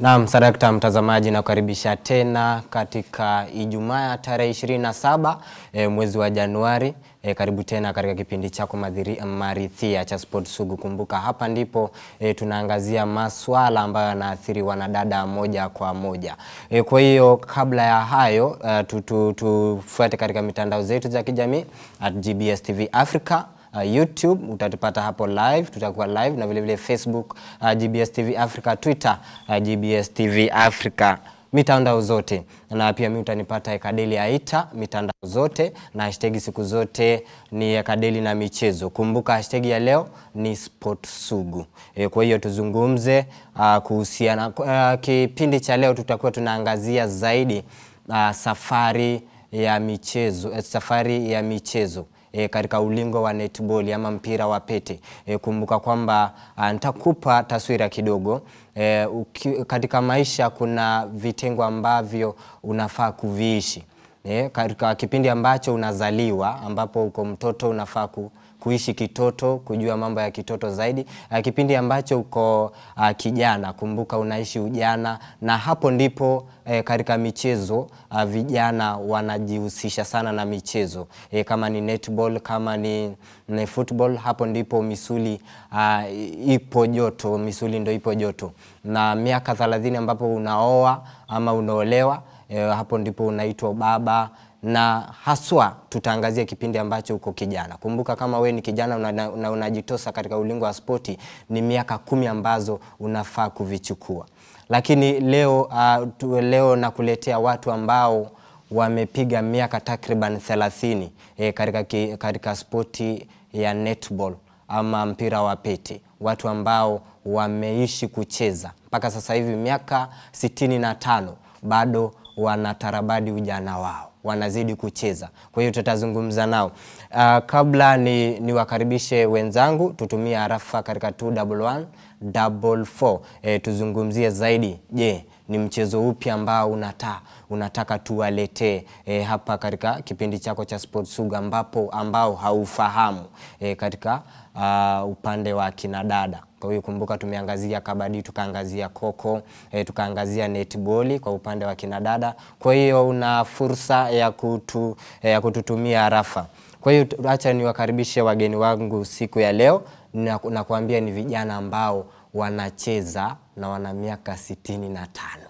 Naam, sadakta mtazamaji, nakukaribisha tena katika Ijumaa ya tarehe 27 e, mwezi wa Januari. E, karibu tena katika kipindi chako Marithia cha Sport Sugu. Kumbuka hapa ndipo e, tunaangazia maswala ambayo yanaathiri wanadada moja kwa moja. E, kwa hiyo kabla ya hayo uh, tu, tu, tufuate katika mitandao zetu za kijamii at GBS TV Africa uh, YouTube utatupata hapo live, tutakuwa live na vile vile Facebook uh, GBS TV Africa, Twitter uh, GBS TV Africa, mitandao zote, na pia mimi utanipata Ekadeli Aita mitandao zote, na hashtag siku zote ni Ekadeli na michezo. Kumbuka hashtag ya leo ni Sport Sugu. E, kwa hiyo tuzungumze uh, kuhusiana uh, kipindi cha leo tutakuwa tunaangazia zaidi uh, safari ya michezo uh, safari ya michezo e, katika ulingo wa netball ama mpira wa pete. E, kumbuka kwamba ah, nitakupa taswira kidogo. E, uki, katika maisha kuna vitengo ambavyo unafaa kuviishi. E, katika kipindi ambacho unazaliwa ambapo uko mtoto unafaa ku, kuishi kitoto, kujua mambo ya kitoto zaidi. Uh, kipindi ambacho uko uh, kijana, kumbuka unaishi ujana, na hapo ndipo uh, katika michezo uh, vijana wanajihusisha sana na michezo uh, kama ni netball, kama ni, ni football, hapo ndipo misuli uh, ipo joto, misuli ndo ipo joto, na miaka 30 ambapo unaoa ama unaolewa uh, hapo ndipo unaitwa baba na haswa tutaangazia kipindi ambacho uko kijana. Kumbuka kama we ni kijana na una, una, unajitosa katika ulingo wa spoti, ni miaka kumi ambazo unafaa kuvichukua. Lakini leo, uh, tu, leo nakuletea watu ambao wamepiga miaka takriban 30 eh, katika, katika spoti ya netball ama mpira wa pete, watu ambao wameishi kucheza mpaka sasa hivi miaka sitini na tano bado wanatarabadi ujana wao wanazidi kucheza. Kwa hiyo tutazungumza nao. Uh, kabla ni niwakaribishe wenzangu, tutumie arafa katika 211 double four. E, tuzungumzie zaidi. Je, ni mchezo upi ambao unata, unataka tuwaletee e, hapa katika kipindi chako cha Sports Sugar ambapo ambao haufahamu e, katika uh, upande wa kinadada. Kwa hiyo kumbuka, tumeangazia kabadi, tukaangazia koko e, tukaangazia netball kwa upande wa kinadada. Kwa hiyo una fursa ya, kutu, ya kututumia arafa. Kwa hiyo acha niwakaribishe wageni wangu siku ya leo na, na kuambia ni vijana ambao wanacheza na wana miaka sitini na tano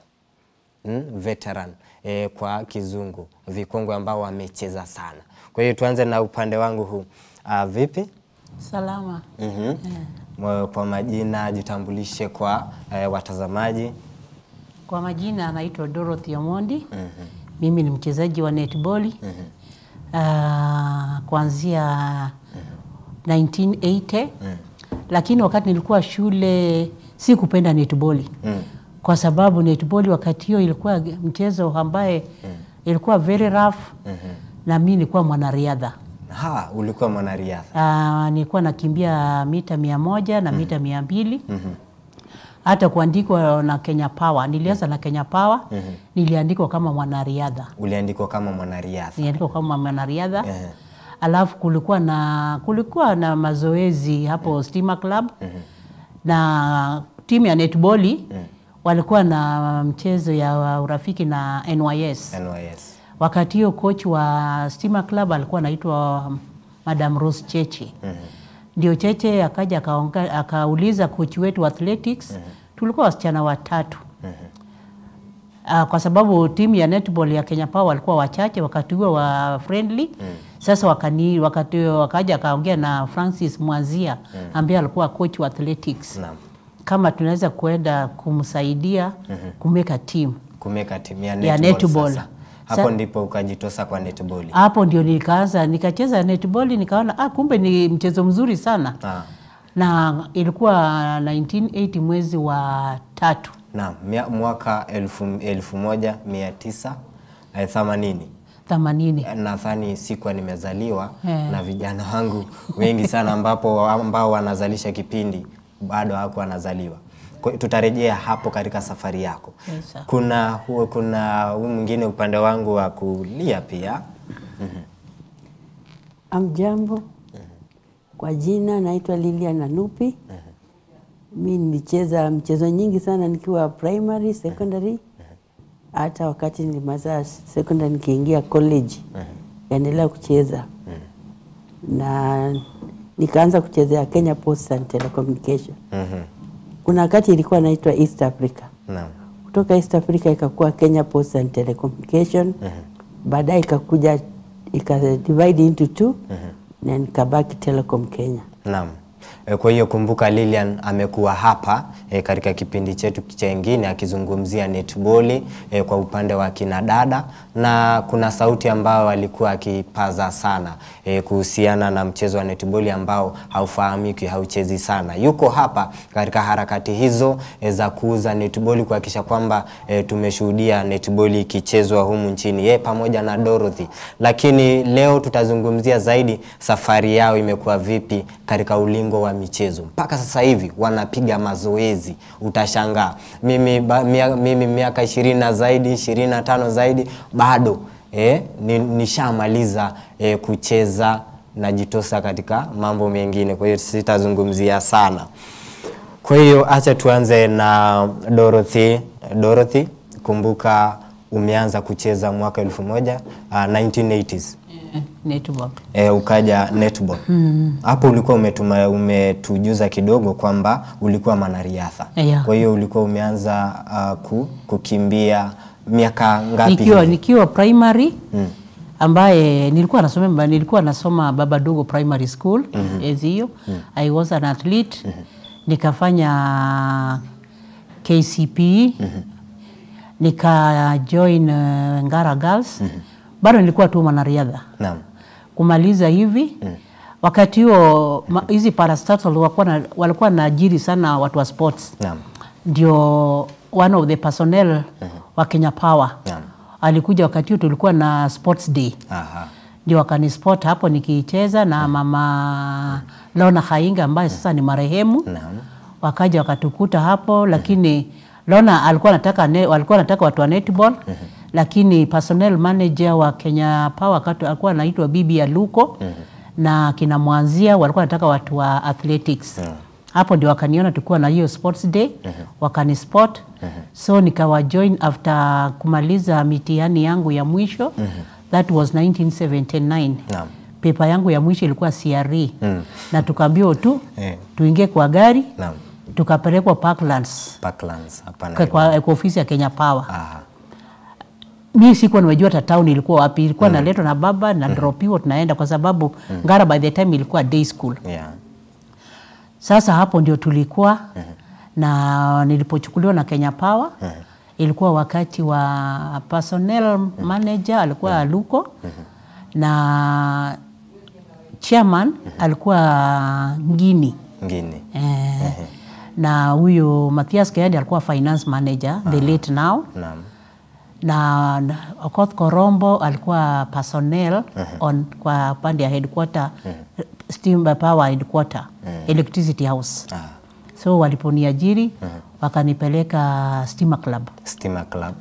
mm, veteran e, kwa kizungu, vikongwe ambao wamecheza sana. Kwa hiyo tuanze na upande wangu huu. Uh, vipi? Salama. mm -hmm. yeah. Kwa majina jitambulishe kwa eh, watazamaji. Kwa majina anaitwa Dorothy Omondi. mm -hmm. Mimi ni mchezaji wa netball uh, kuanzia mm -hmm. 1980 mm -hmm. lakini wakati nilikuwa shule si kupenda netball kwa sababu netball wakati hiyo ilikuwa mchezo ambaye mm -hmm. ilikuwa very rough mm -hmm. na mimi nilikuwa mwanariadha. Ha, ulikuwa mwanariadha. Ah, nilikuwa nakimbia mita mia moja na mita mia mbili hata kuandikwa na Kenya Power. Nilianza mm -hmm. na Kenya Power, mm -hmm. niliandikwa kama mwanariadha, Uliandikwa kama mwanariadha. niliandikwa kama mwanariadha Ehe. alafu kulikuwa na kulikuwa na mazoezi hapo Stima Club mm -hmm. na timu ya netball walikuwa na mchezo ya urafiki na NYS. NYS. Wakati hiyo coach wa Stima Club alikuwa anaitwa Madam Rose Cheche. Mm -hmm. Ndio Cheche akaja akauliza coach wetu wa athletics, tulikuwa wasichana watatu. Mm -hmm. kwa sababu timu ya netball ya Kenya Power walikuwa wachache wakati huo wa friendly. Mm -hmm. Sasa wakani, wakati wakaja akaongea na Francis Mwanzia ambaye alikuwa coach wa athletics Naam. kama tunaweza kuenda kumsaidia mm -hmm. kumeka timu Kumeka timu ya netball, Ya netball. Sasa. Hapo Sa- ndipo ukajitosa kwa netball. hapo ndio nikaanza nikacheza netball nikaona ah, kumbe ni mchezo mzuri sana Ah. na ilikuwa 1980 mwezi wa tatu na mia- mwaka elfu, elfu moja mia tisa eh, themanini. themanini nadhani sikuwa nimezaliwa yeah. na vijana wangu wengi sana ambapo ambao wanazalisha kipindi bado hawakuwa wanazaliwa. Tutarejea hapo katika safari yako. Yes. Kuna huo kuna huyu mwingine upande wangu wa kulia pia. Amjambo, mm -hmm. kwa jina naitwa Lilia Nanupi. Mi nilicheza mchezo nyingi sana nikiwa primary, secondary, hata wakati nilimaza secondary nikiingia college kaendelea kucheza na nikaanza kuchezea Kenya Post and Telecommunication. Kuna wakati ilikuwa naitwa East Africa, Naam. kutoka East Africa ikakuwa Kenya Post and Telecommunication, baadaye ikakuja ika divide into two na nikabaki Telecom Kenya. Naam. E, Kwa hiyo kumbuka Lilian amekuwa hapa e, katika kipindi chetu chengine akizungumzia netball e, kwa upande wa kina dada na kuna sauti ambayo alikuwa akipaza sana e, kuhusiana na mchezo wa netball ambao haufahamiki, hauchezi sana. Yuko hapa katika harakati hizo e, za kuuza netball kuhakikisha kwamba e, tumeshuhudia netball ikichezwa humu nchini yeye pamoja na Dorothy. Lakini leo tutazungumzia zaidi safari yao imekuwa vipi katika ulingo wa michezo. Mpaka sasa hivi wanapiga mazoezi, utashangaa. Mimi, ba, mia, mimi miaka ishirini na zaidi ishirini na tano zaidi bado eh, ni, nishamaliza eh, kucheza najitosa katika mambo mengine, kwa hiyo sitazungumzia sana. Kwa hiyo acha tuanze na Dorothy. Dorothy, kumbuka umeanza kucheza mwaka elfu moja uh, 1980s Eh, netball. e, ukaja netball hapo ulikuwa umetuma, umetujuza kidogo kwamba ulikuwa mwanariadha. Yeah. kwa hiyo ulikuwa umeanza uh, ku, kukimbia miaka ngapi nikiwa, hivi? nikiwa primary mm ambaye nilikuwa nasoma nilikuwa nasoma baba dogo primary school mm enzi hiyo mm. I was an athlete. Mm -hmm. nikafanya KCPE nika join uh, Ngara Girls bado nilikuwa tu mwanariadha Naam. kumaliza hivi mm. wakati huo hizi parastatals walikuwa na, walikuwa naajiri sana watu wa sports Naam. ndio one of the personnel mm -hmm. wa Kenya Power Naam. alikuja wakati huo tulikuwa na sports day Aha. ndio wakanispot hapo nikiicheza na mama Lona Hainga ambaye sasa ni marehemu Naam. wakaja wakatukuta hapo lakini Lona alikuwa anataka walikuwa anataka watu wa netball lakini personnel manager wa Kenya Power wakati alikuwa anaitwa Bibi Aluko na kina Mwanzia walikuwa wanataka watu wa athletics. Hapo ndio wakaniona tukuwa na hiyo sports day wakanispot so nikawa join after kumaliza mitihani yangu ya mwisho. That was 1979 Naam. pepa yangu ya mwisho ilikuwa CRE na tukaambiwa tu yeah. tuingie kwa gari tukapelekwa Parklands. Parklands kwa, kwa ofisi ya Kenya Power. Aha. Mi sikuwa nimejua hata town ilikuwa wapi, ilikuwa mm. naletwa na baba na mm. dropiwa tunaenda, kwa sababu mm. Ngara by the time ilikuwa day school. Yeah. Sasa hapo ndio tulikuwa mm. na nilipochukuliwa na Kenya Power mm. ilikuwa wakati wa personnel mm. manager alikuwa mm. Aluko na chairman mm. alikuwa Ngini ngini eh, na huyo Mathias kayadi alikuwa finance manager the late now Naam. Na, Okoth Korombo alikuwa personnel on kwa pande ya headquarter uh -huh. steam power headquarter uh -huh. electricity house uh -huh. so waliponiajiri wakanipeleka Stima Club. Stima Club.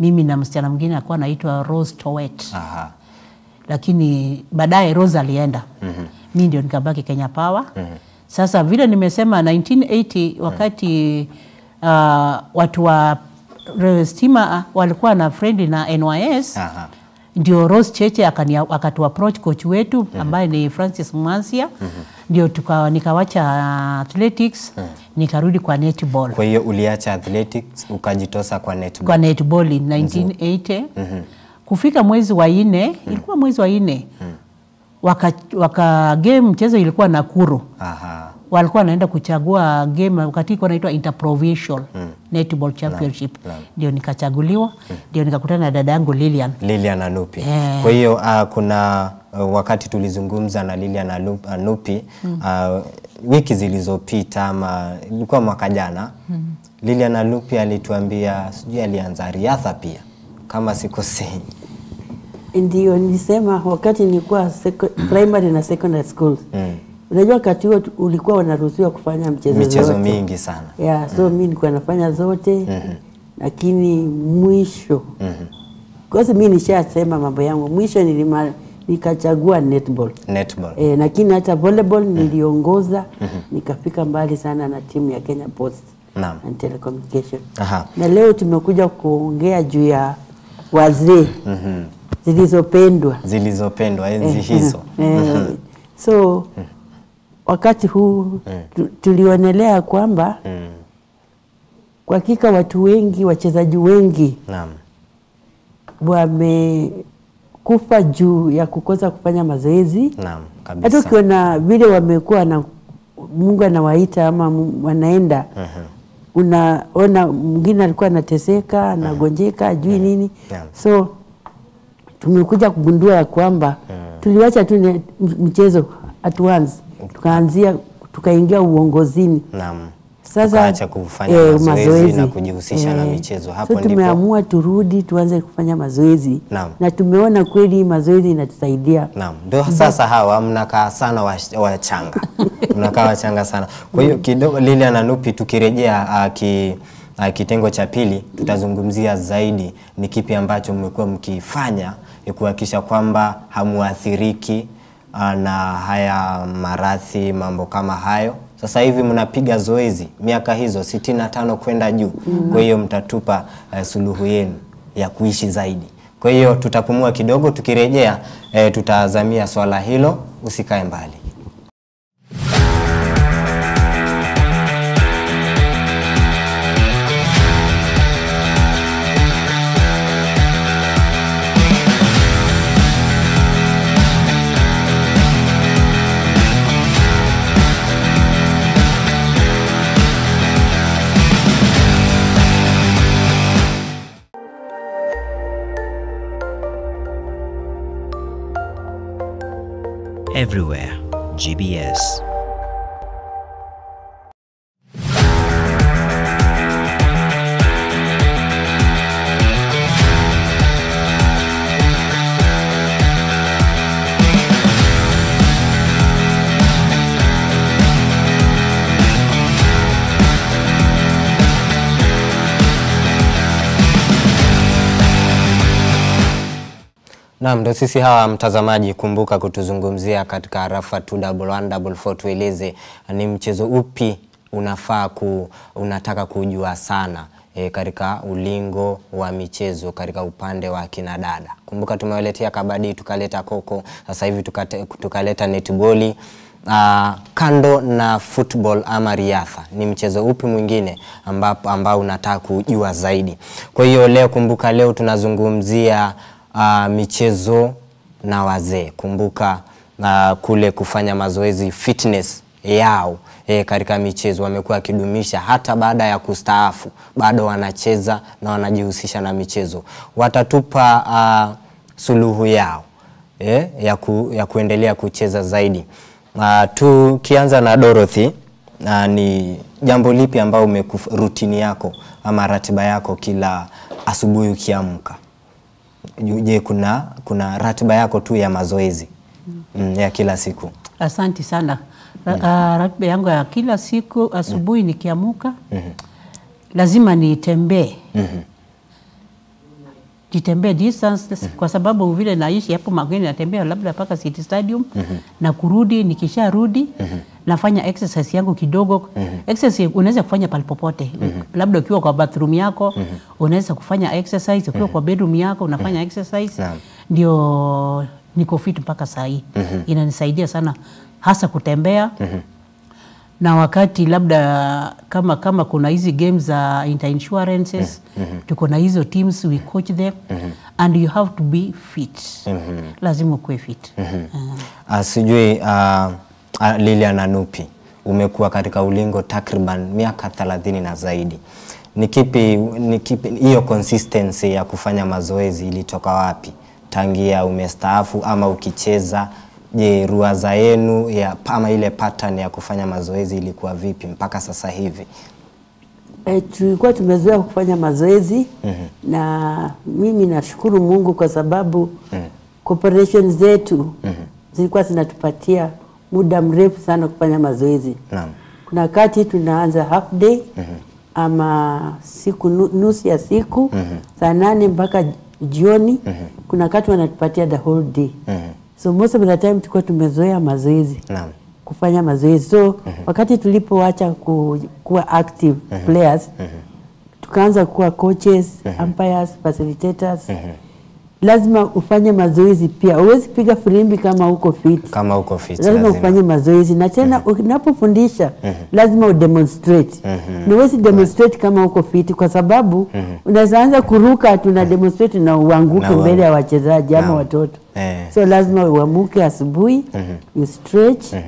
Mimi na msichana mwingine alikuwa anaitwa Rose Towet, Aha. lakini baadaye Rose alienda mi ndio nikabaki Kenya Power. Sasa vile nimesema 1980 wakati uh, watu wa stima walikuwa na friend na NYS Aha. ndio Rose Cheche akatu approach coach wetu ambaye ni Francis Mwansia. Ndio tuka, nikawacha athletics nikarudi kwa netball. Kwa hiyo uliacha athletics ukajitosa kwa netball. kwa netball in 1980 kufika mwezi wa nne ilikuwa mwezi wa nne. Waka, waka game mchezo ilikuwa Nakuru. Aha. Walikuwa wanaenda kuchagua game wakati iko inaitwa interprovincial mm. netball championship ndio nikachaguliwa ndio mm. nikakutana na dada yangu Lilian Lilian Anupi. Eh. Kwa hiyo uh, kuna uh, wakati tulizungumza na Lilian Anupi mm. uh, wiki zilizopita ama ilikuwa mwaka jana mm. Lilian Anupi alituambia sijui alianza riadha pia kama sikosei. Ndio nilisema wakati nilikuwa primary na secondary schools. Unajua wakati huo ulikuwa wanaruhusiwa kufanya mchezo Michezo zote. mingi sana. Yeah, so mm. mi nilikuwa nafanya zote mm -hmm. lakini mwisho mm -hmm. kosi mi nishasema mambo yangu mwisho nilima, nikachagua netball Netball. e, lakini hata volleyball mm -hmm. niliongoza mm -hmm. nikafika mbali sana na timu ya Kenya Post Naam. and Telecommunication. Aha. Na leo tumekuja kuongea juu ya wazee zilizopendwa Zilizopendwa enzi hizo. Eh, so wakati huu tu- tulionelea kwamba Mm. kwa hakika watu wengi, wachezaji wengi Naam. wamekufa juu ya kukosa kufanya mazoezi. Naam, kabisa. Hata ukiona vile wamekuwa na Mungu anawaita ama wanaenda mm wanaenda unaona mwingine alikuwa anateseka anagonjeka ajui nini Yeah. so tumekuja kugundua ya kwamba tuliwacha tu mchezo at once tukaanzia tukaingia uongozini Naam. sasa acha kufanya e, mazoezi na kujihusisha e, na michezo. Hapo so ndipo tumeamua turudi tuanze kufanya mazoezi Naam. na tumeona kweli mazoezi inatusaidia Naam, ndio sasa hawa mnakaa sana wachanga wachanga, mnakaa wachanga sana. Kwa hiyo kidogo Lilian na Nupi, tukirejea uh, ki, uh, kitengo cha pili, tutazungumzia zaidi ni kipi ambacho mmekuwa mkifanya ni kuhakikisha kwamba hamuathiriki na haya maradhi, mambo kama hayo. Sasa hivi mnapiga zoezi miaka hizo sitini na tano kwenda juu, kwa hiyo mtatupa uh, suluhu yenu ya kuishi zaidi. Kwa hiyo tutapumua kidogo, tukirejea e, tutazamia swala hilo. Usikae mbali. Everywhere. GBS. Naam, ndo sisi hawa mtazamaji, kumbuka kutuzungumzia katika rafa 21144 tueleze ni mchezo upi unafaa ku, unataka kujua sana e, katika ulingo wa michezo katika upande wa kina dada. Kumbuka tumewaletea kabadi, tukaleta koko, sasa hivi tukaleta netboli. Uh, kando na football ama riadha, ni mchezo upi mwingine ambao unataka kujua zaidi? Kwa hiyo leo, kumbuka leo tunazungumzia uh, michezo na wazee. Kumbuka uh, kule kufanya mazoezi fitness yao e, katika michezo wamekuwa wakidumisha hata baada ya kustaafu, bado wanacheza na wanajihusisha na michezo. Watatupa uh, suluhu yao e, ya, ku, ya kuendelea kucheza zaidi. Uh, tukianza na Dorothy uh, ni jambo lipi umekufa rutini yako ama ratiba yako kila asubuhi ukiamka? Je, kuna kuna ratiba yako tu ya mazoezi mm, ya kila siku? Asanti sana. Ra- ah, Ratiba yangu ya kila siku asubuhi mm. nikiamuka lazima nitembee jitembee distance mm -hmm. kwa sababu vile naishi hapo Magweni, natembea labda mpaka City Stadium mm -hmm. na kurudi. nikisha Nikisharudi nafanya exercise yangu kidogo. mm -hmm. Exercise unaweza kufanya pale popote, labda ukiwa kwa bathroom yako mm -hmm. unaweza kufanya exercise, ukiwa mm -hmm. kwa bedroom yako unafanya mm -hmm. exercise. Ndio niko fit mpaka saa hii. mm -hmm. Inanisaidia sana hasa kutembea mm -hmm na wakati labda kama kama kuna hizi games za inter insurances mm -hmm. tuko na hizo teams we coach them mm -hmm. and you have to be fit mm -hmm. lazima ukuwe fit mm -hmm. Uh, sijui uh, uh, Lilian Anupi, umekuwa katika ulingo takriban miaka thelathini na zaidi. Ni kipi ni kipi hiyo consistency ya kufanya mazoezi ilitoka wapi? Tangia umestaafu ama ukicheza? Je, ruwaza yenu ya ama ile pattern ya kufanya mazoezi ilikuwa vipi mpaka sasa hivi? E, tulikuwa tumezoea kufanya mazoezi mm -hmm. na mimi nashukuru Mungu kwa sababu mm -hmm. corporation zetu mm -hmm. zilikuwa zinatupatia muda mrefu sana kufanya mazoezi. Naam. Kuna wakati tunaanza half day mm -hmm. ama siku nusu ya siku mm -hmm. saa nane mpaka jioni. mm -hmm. Kuna wakati wanatupatia the whole day. mm -hmm. so most of the time tulikuwa tumezoea mazoezi Naam. kufanya mazoezi so mm -hmm. wakati tulipoacha ku, kuwa active mm -hmm. players mm -hmm. tukaanza kuwa coaches mm -hmm. umpires facilitators lazima ufanye mazoezi pia Uwezi piga frimbi kama uko fit Kama uko fit lazima lazima. ufanye mazoezi na tena mm -hmm. unapofundisha mm -hmm. lazima udemonstrate -hmm. huwezi demonstrate kama uko fit kwa sababu mm unaweza anza kuruka tuna demonstrate na uanguke Na mbele ya wachezaji ama watoto Eh. so lazima uamuke asubuhi mm -hmm. you stretch mm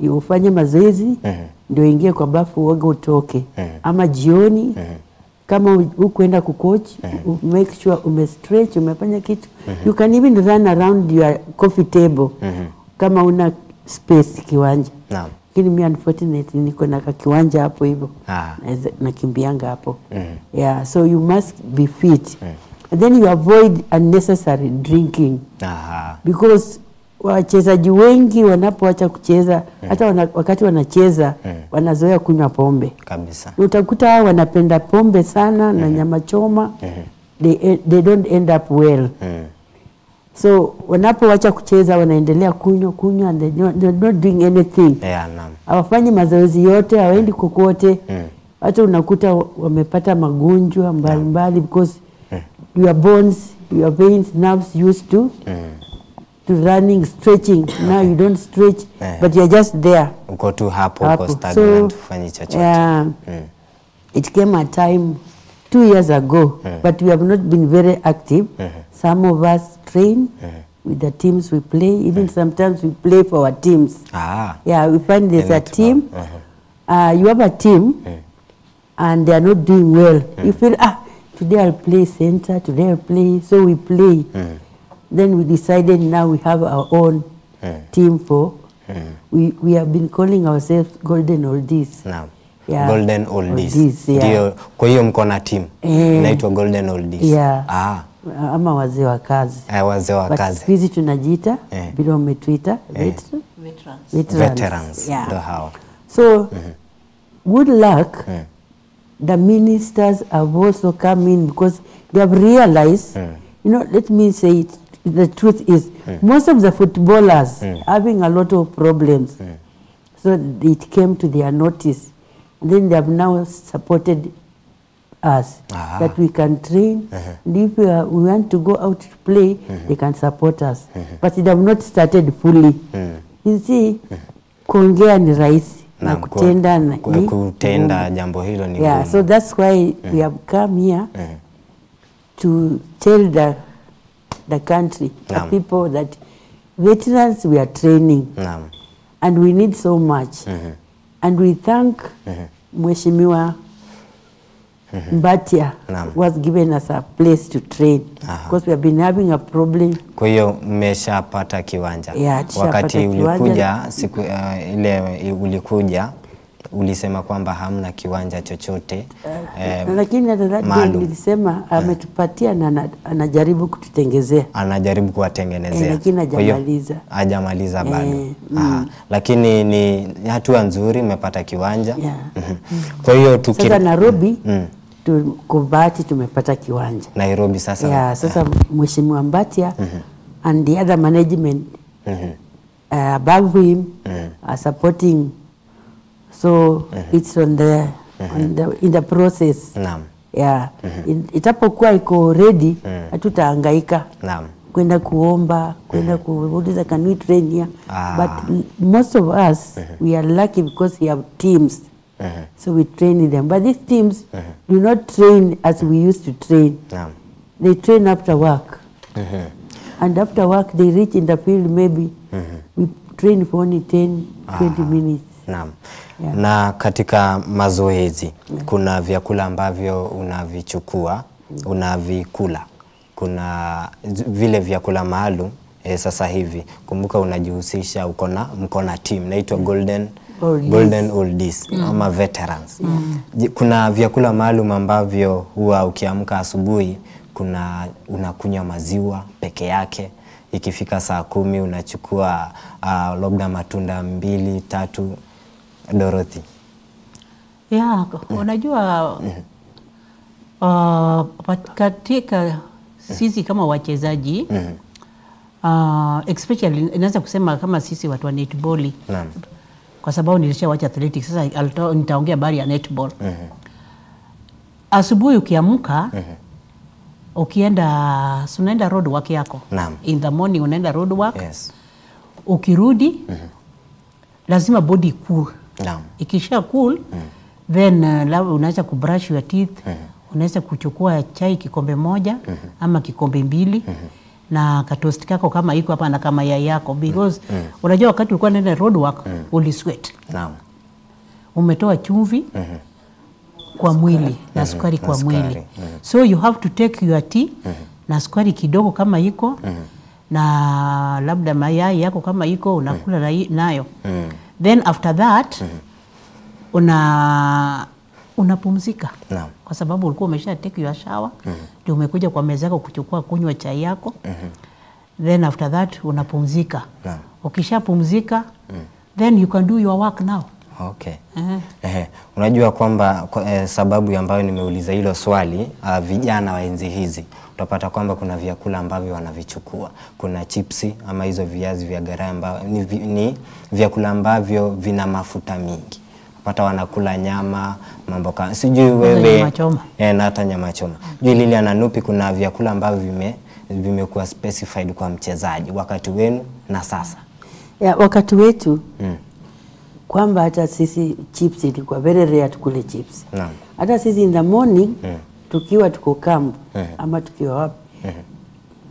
you ufanye mazoezi mm -hmm. ndio ingie kwa bafu uoge utoke mm -hmm. ama jioni kama hukuenda kucoach u- make sure umestretch umefanya kitu. You can even run around your coffee table kama una space kiwanja. Naam. lakini mi unfortunately niko na kiwanja hapo hivyo Ah. Nakimbianga hapo. Yeah so you must be fit. And then you avoid unnecessary drinking. Aha. because wachezaji wengi wanapoacha kucheza hata wana, wakati wanacheza wanazoea kunywa pombe. Kabisa. utakuta hao wanapenda pombe sana na nyama choma. They, they don't end up well. Mm. so wanapoacha kucheza wanaendelea kunywa kunywa and they not, they're not doing anything. Yeah, hawafanyi mazoezi yote hawaendi kokote. Hata unakuta wamepata magonjwa mbalimbali yeah. because your bones your veins nerves used to to running stretching. Now you don't stretch Eh. but you're just there. Uko tu hapo, Hapo. uko stagnant, So, ufanyi chochote. yeah, hmm. it came a time two years ago hmm. but we have not been very active. Hmm. Some of us train with the teams we play. Even sometimes we play for our teams. Ah. yeah we find there's a team. Ball. uh, you have a team and they are not doing well. You feel ah today i'll play center today i'll play so we play then we decided now we have our own team for we, we have been calling ourselves golden oldies Naam. Yeah. Golden Oldies. Oldies, yeah. Ndio, kwa hiyo mko na team Eh. inaitwa Golden Oldies. Yeah. Ah, ama wazee wa kazi eh, wazee wa but kazi. hizi tunajiita Eh. vile wametuita veterans. Veterans. Veterans. Yeah. Ndio hao. So, mm -hmm. good luck. The ministers have also come in because they have realized, you know, let me say it, the truth is, most of the footballers having a lot of problems. So it came to their notice. And then they have now supported us Ah. that we can train. Uh And if we, are, we want to go out to play, uh -huh. they can support us. uh -huh. But they have not started fully. uh -huh. You see, kuongea ni rahisi na kutenda na- kutenda jambo hilo ni Yeah, so that's why uh -huh. we have come here uh -huh. to tell the the country, Naam. are people that veterans we are training Naam. and we need so much. mm -hmm. And we thank mm -hmm. Mheshimiwa Mbatia Naam. who has given us a place to train Aha. because we have been having a problem. Kwa hiyo mmeshapata kiwanja. Yeah, Wakati kiwanja. ulikuja siku uh, ile ulikuja ulisema kwamba hamna kiwanja chochote eh, Lakini day maalum. nilisema ametupatia na anajaribu kututengezea. anajaribu kuwatengenezea Eh, lakini hajamaliza. hajamaliza bado Eh, mm. lakini ni hatua nzuri mmepata kiwanja Yeah. Mhm. kwa hiyo tuki Sasa Nairobi Mm. tu, kwa bahati tumepata kiwanja. Nairobi sasa Yeah, sasa Mheshimiwa Mbatia and the other management uh, above him are supporting so mm -hmm. it's on the, mm -hmm. on the in the process naam yeah mm -hmm. itapokuwa iko ready mm. hatutahangaika naam kwenda kuomba kwenda kuuliza can we train here Ah. but most of us mm -hmm. we are lucky because we have teams mm -hmm. so we train them but these teams mm -hmm. do not train as we used to train naam they train after work mm -hmm. and after work they reach in the field maybe mm -hmm. we train for only 10 20 minutes Naam. Yeah. Na katika mazoezi yeah. kuna vyakula ambavyo unavichukua unavikula, kuna vile vyakula maalum e, sasa hivi kumbuka, unajihusisha uko na mko na team naitwa Golden Oldies. Golden Oldies mm. ama veterans. Mm. Kuna vyakula maalum ambavyo huwa ukiamka asubuhi kuna unakunywa maziwa peke yake ikifika saa kumi unachukua uh, labda matunda mbili tatu. Dorothy. ya unajua uh, katika sisi kama wachezaji uh, especially inaweza kusema kama sisi watu wa netball Naam. kwa sababu nilishawacha athletics sasa nitaongea habari ya netball. Asubuhi ukiamka ukienda si unaenda road work yako? Naam. in the morning unaenda road work. Yes. ukirudi lazima body cool Naam. ikisha cool mm. then uh, labda unaweza kubrush your teeth mm. unaweza kuchukua chai kikombe moja mm. ama kikombe mbili mm na katost kako kama iko hapa na kama yai yako because mm. Mm. unajua wakati ulikuwa nenda road work mm. ulisweat Naam. umetoa chumvi mm -hmm kwa mwili na sukari na kwa sukari, mwili so you have to take your tea mm -hmm. na sukari kidogo kama iko mm -hmm. na labda mayai yako kama iko unakula rai- nayo then after that mm. una unapumzika no. kwa sababu ulikuwa umesha take your shower ndio umekuja kwa meza yako kuchukua kunywa chai yako mm -hmm. then after that unapumzika no. ukishapumzika then you can do your work now Okay. Uh Eh. Ehe, unajua kwamba kwa, eh, sababu ambayo nimeuliza hilo swali uh, vijana wa enzi hizi utapata kwamba kuna vyakula ambavyo wanavichukua. Kuna chipsi ama hizo viazi vya garai ambavyo ni, ni vyakula ambavyo vina mafuta mingi. pata wanakula nyama, mambo kama sijui wewe eh, na hata nyama choma. Jui lili ananupi, kuna vyakula ambavyo vime vimekuwa specified kwa mchezaji wakati wenu na sasa. ya, wakati wetu mm. kwamba hata sisi chips ilikuwa very rare tukule chips Naam. hata sisi in the morning tukiwa tuko kampu ama tukiwa wapi?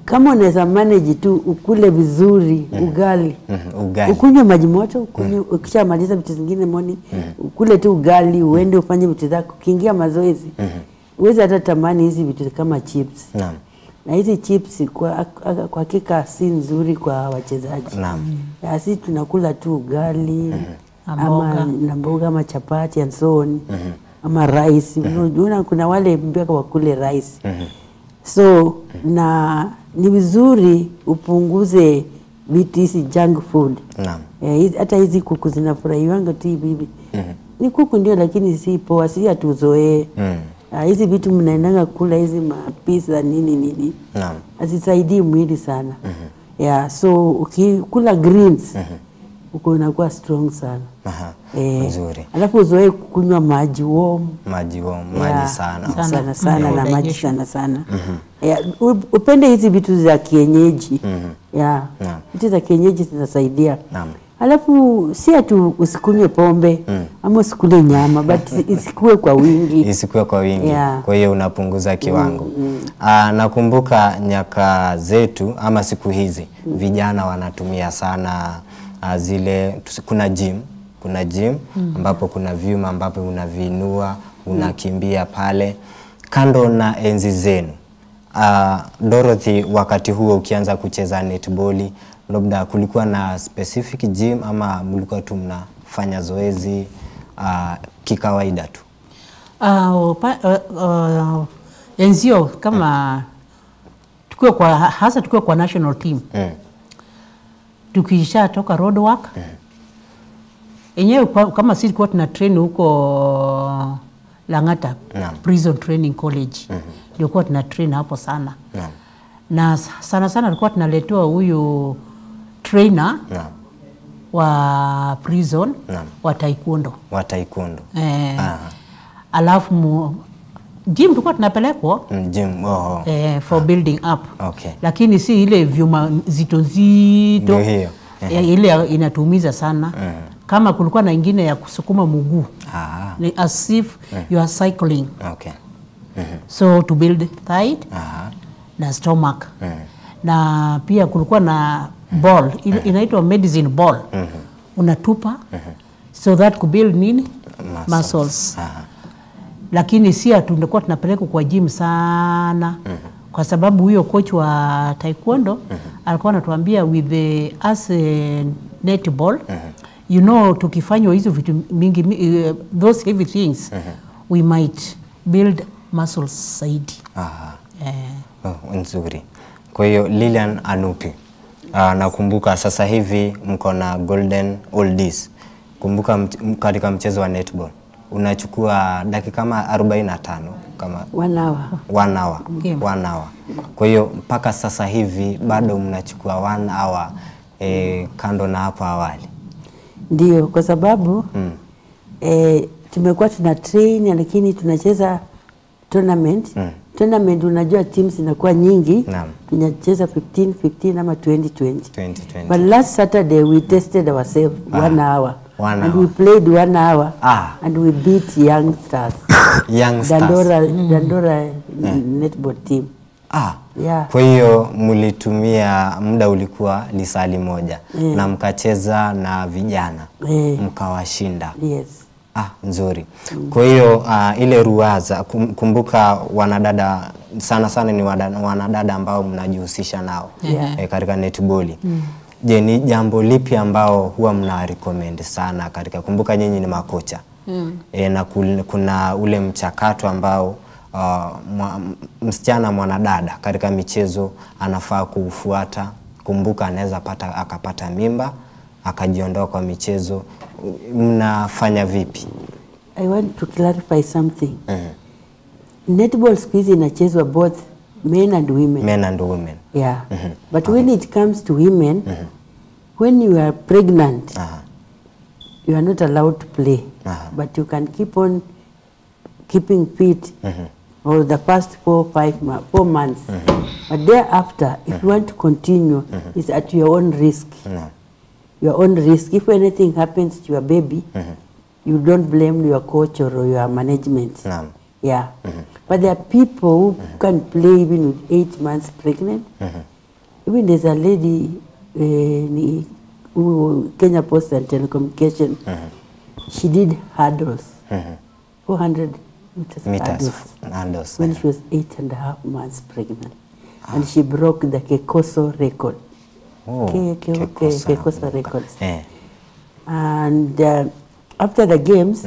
Kama unaweza manage tu ukule vizuri ugali. Mhm, ugali. ukunywe maji moto ukunywe, ukishamaliza vitu zingine morning ukule tu ugali uende ufanye vitu zako ukiingia mazoezi uweze hata tamani hizi vitu kama chips. Naam. na hizi chips kwa kwa hakika si nzuri kwa wachezaji. Naam. ya, sisi tunakula tu ugali Na ama mboga. na mboga ama chapati and so on ama rice unaona kuna wale mpaka wakule rice so na ni vizuri upunguze vitu hizi junk food. Naam. Eh, hata hizi kuku zinafurahiwanga tu hivi hivi. Ni kuku ndio lakini si poa si hatuzoee Mm. Ah, hizi vitu mnaendanga kula hizi mapisa nini nini. Naam. hazisaidii mwili sana. Yeah, so ukikula greens uko unakuwa strong sana Aha. Eh, Nzuri. alafu uzoee kunywa maji warm Maji warm, maji sana. Sana. sana na maji sana sana yeah, u- upende hizi vitu za kienyeji yeah. Naam. vitu za kienyeji zinasaidia Naam. alafu si atu usikunywe pombe mm. ama usikule nyama but isikue kwa wingi isikue kwa wingi. Yeah. Kwa hiyo unapunguza kiwango. Mm, mm. nakumbuka nyaka zetu ama siku hizi mm. vijana wanatumia sana a, zile kuna gym, kuna gym ambapo kuna vyuma ambapo unaviinua, unakimbia pale. Kando na enzi zenu. Uh, Dorothy, wakati huo ukianza kucheza netball, labda kulikuwa na specific gym ama mlikuwa tu mnafanya zoezi uh, kikawaida tu? Uh, uh, uh, enzio kama mm. tukiwa kwa hasa tukiwa kwa national team Mm. tukishatoka road work enyewe kama sisi kwa tuna train huko Lang'ata yeah. prison training college ndio kuwa tuna train hapo sana yeah. na sa- sana sana tulikuwa tunaletewa huyu trainer yeah wa prison Naam. wa taekwondo Wa taekwondo. eh, Aha. alafu mu, gym tulikuwa tunapelekwa Mm, gym. Oh. eh, for ah. building up Okay. lakini si ile vyuma zito zito eh, ile inatumiza sana kama kulikuwa na ingine ya kusukuma mguu. Ah, ni as if you are cycling. Okay. so to build thigh Aha. na stomach. Na pia kulikuwa na ball. Ile inaitwa medicine ball. Unatupa. So that could build nini? Muscles, Aha. lakini si tulikuwa tunapelekwa kwa gym sana. Kwa sababu huyo coach wa taekwondo alikuwa anatuambia with the as a netball you know tukifanywa hizo vitu mingi mi- uh, those heavy things we might build muscles zaidi Aha. eh, Oh, nzuri. Kwa hiyo Lilian Anupi, uh, nakumbuka sasa hivi mko na Golden Oldies. Kumbuka mt- katika mchezo wa netball unachukua dakika kama 45 Kama one hour. one hour. Game. One hour. Kwa hiyo mpaka sasa hivi bado mnachukua one hour eh, kando na hapo awali. Ndio, kwa sababu Mm. eh, tumekuwa tuna train lakini tunacheza tournament. Mm. Tournament unajua teams zinakuwa nyingi. Naam. Tunacheza 15 15 ama 20 20. 20 But last Saturday we tested ourselves ah. one hour. One and hour. we played one hour Ah. and we beat young stars. Young Stars. Dandora, Dandora netball team. Ah. Yeah. Kwa hiyo mlitumia muda ulikuwa lisali moja na mkacheza na vijana yeah. mkawashinda. Yes. Ah, nzuri. Kwa hiyo uh, ile ruwaza kum- kumbuka wanadada sana sana ni wanadada ambao mnajihusisha nao Yeah. eh, katika netball. Je, ni jambo lipi ambao huwa mna recommend sana katika kumbuka nyinyi ni makocha mm. e, na kuna ule mchakato ambao uh, mwa, msichana mwanadada katika michezo anafaa kufuata. Kumbuka anaweza pata akapata mimba akajiondoa kwa michezo. Mnafanya vipi? I want to clarify something. Mm. -hmm. Netball siku hizi inachezwa both men and women. Men and women. Yeah. Mm -hmm. But okay. when it comes to women, mm -hmm. when you are pregnant, Aha. you are not allowed to play. Aha. But you can keep on keeping fit for the past four, five, four months. Mm-hmm. But thereafter, if you mm-hmm. want to continue, mm-hmm. it's at your own risk. No. Your own risk. If anything happens to your baby, you don't blame your coach or your management. Yeah. But there are people who can play even with eight months pregnant. Even there's a lady uh, who Kenya Post and Telecommunication. She did hurdles, 400 meters, Meters. Hurdles. when she was eight and a half months pregnant. And she broke the Kekoso record. Oh, Ke- ke- ke- Kekosa. Kekosa records. Eh. And uh, after the games,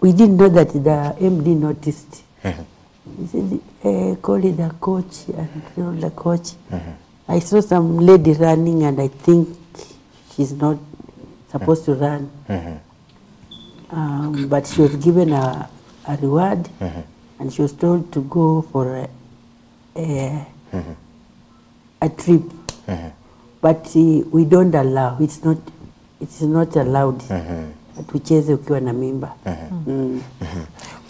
we didn't know that the MD noticed. He said, eh, call the coach and told the coach. I saw some lady running and I think she's not supposed to run. Um, but she was given a, a reward mm -hmm. and she was told to go for a, a, mm -hmm. a trip. Mm -hmm. But uh, we don't allow. It's not, it's not allowed. Tucheze ukiwa na mimba. Mm.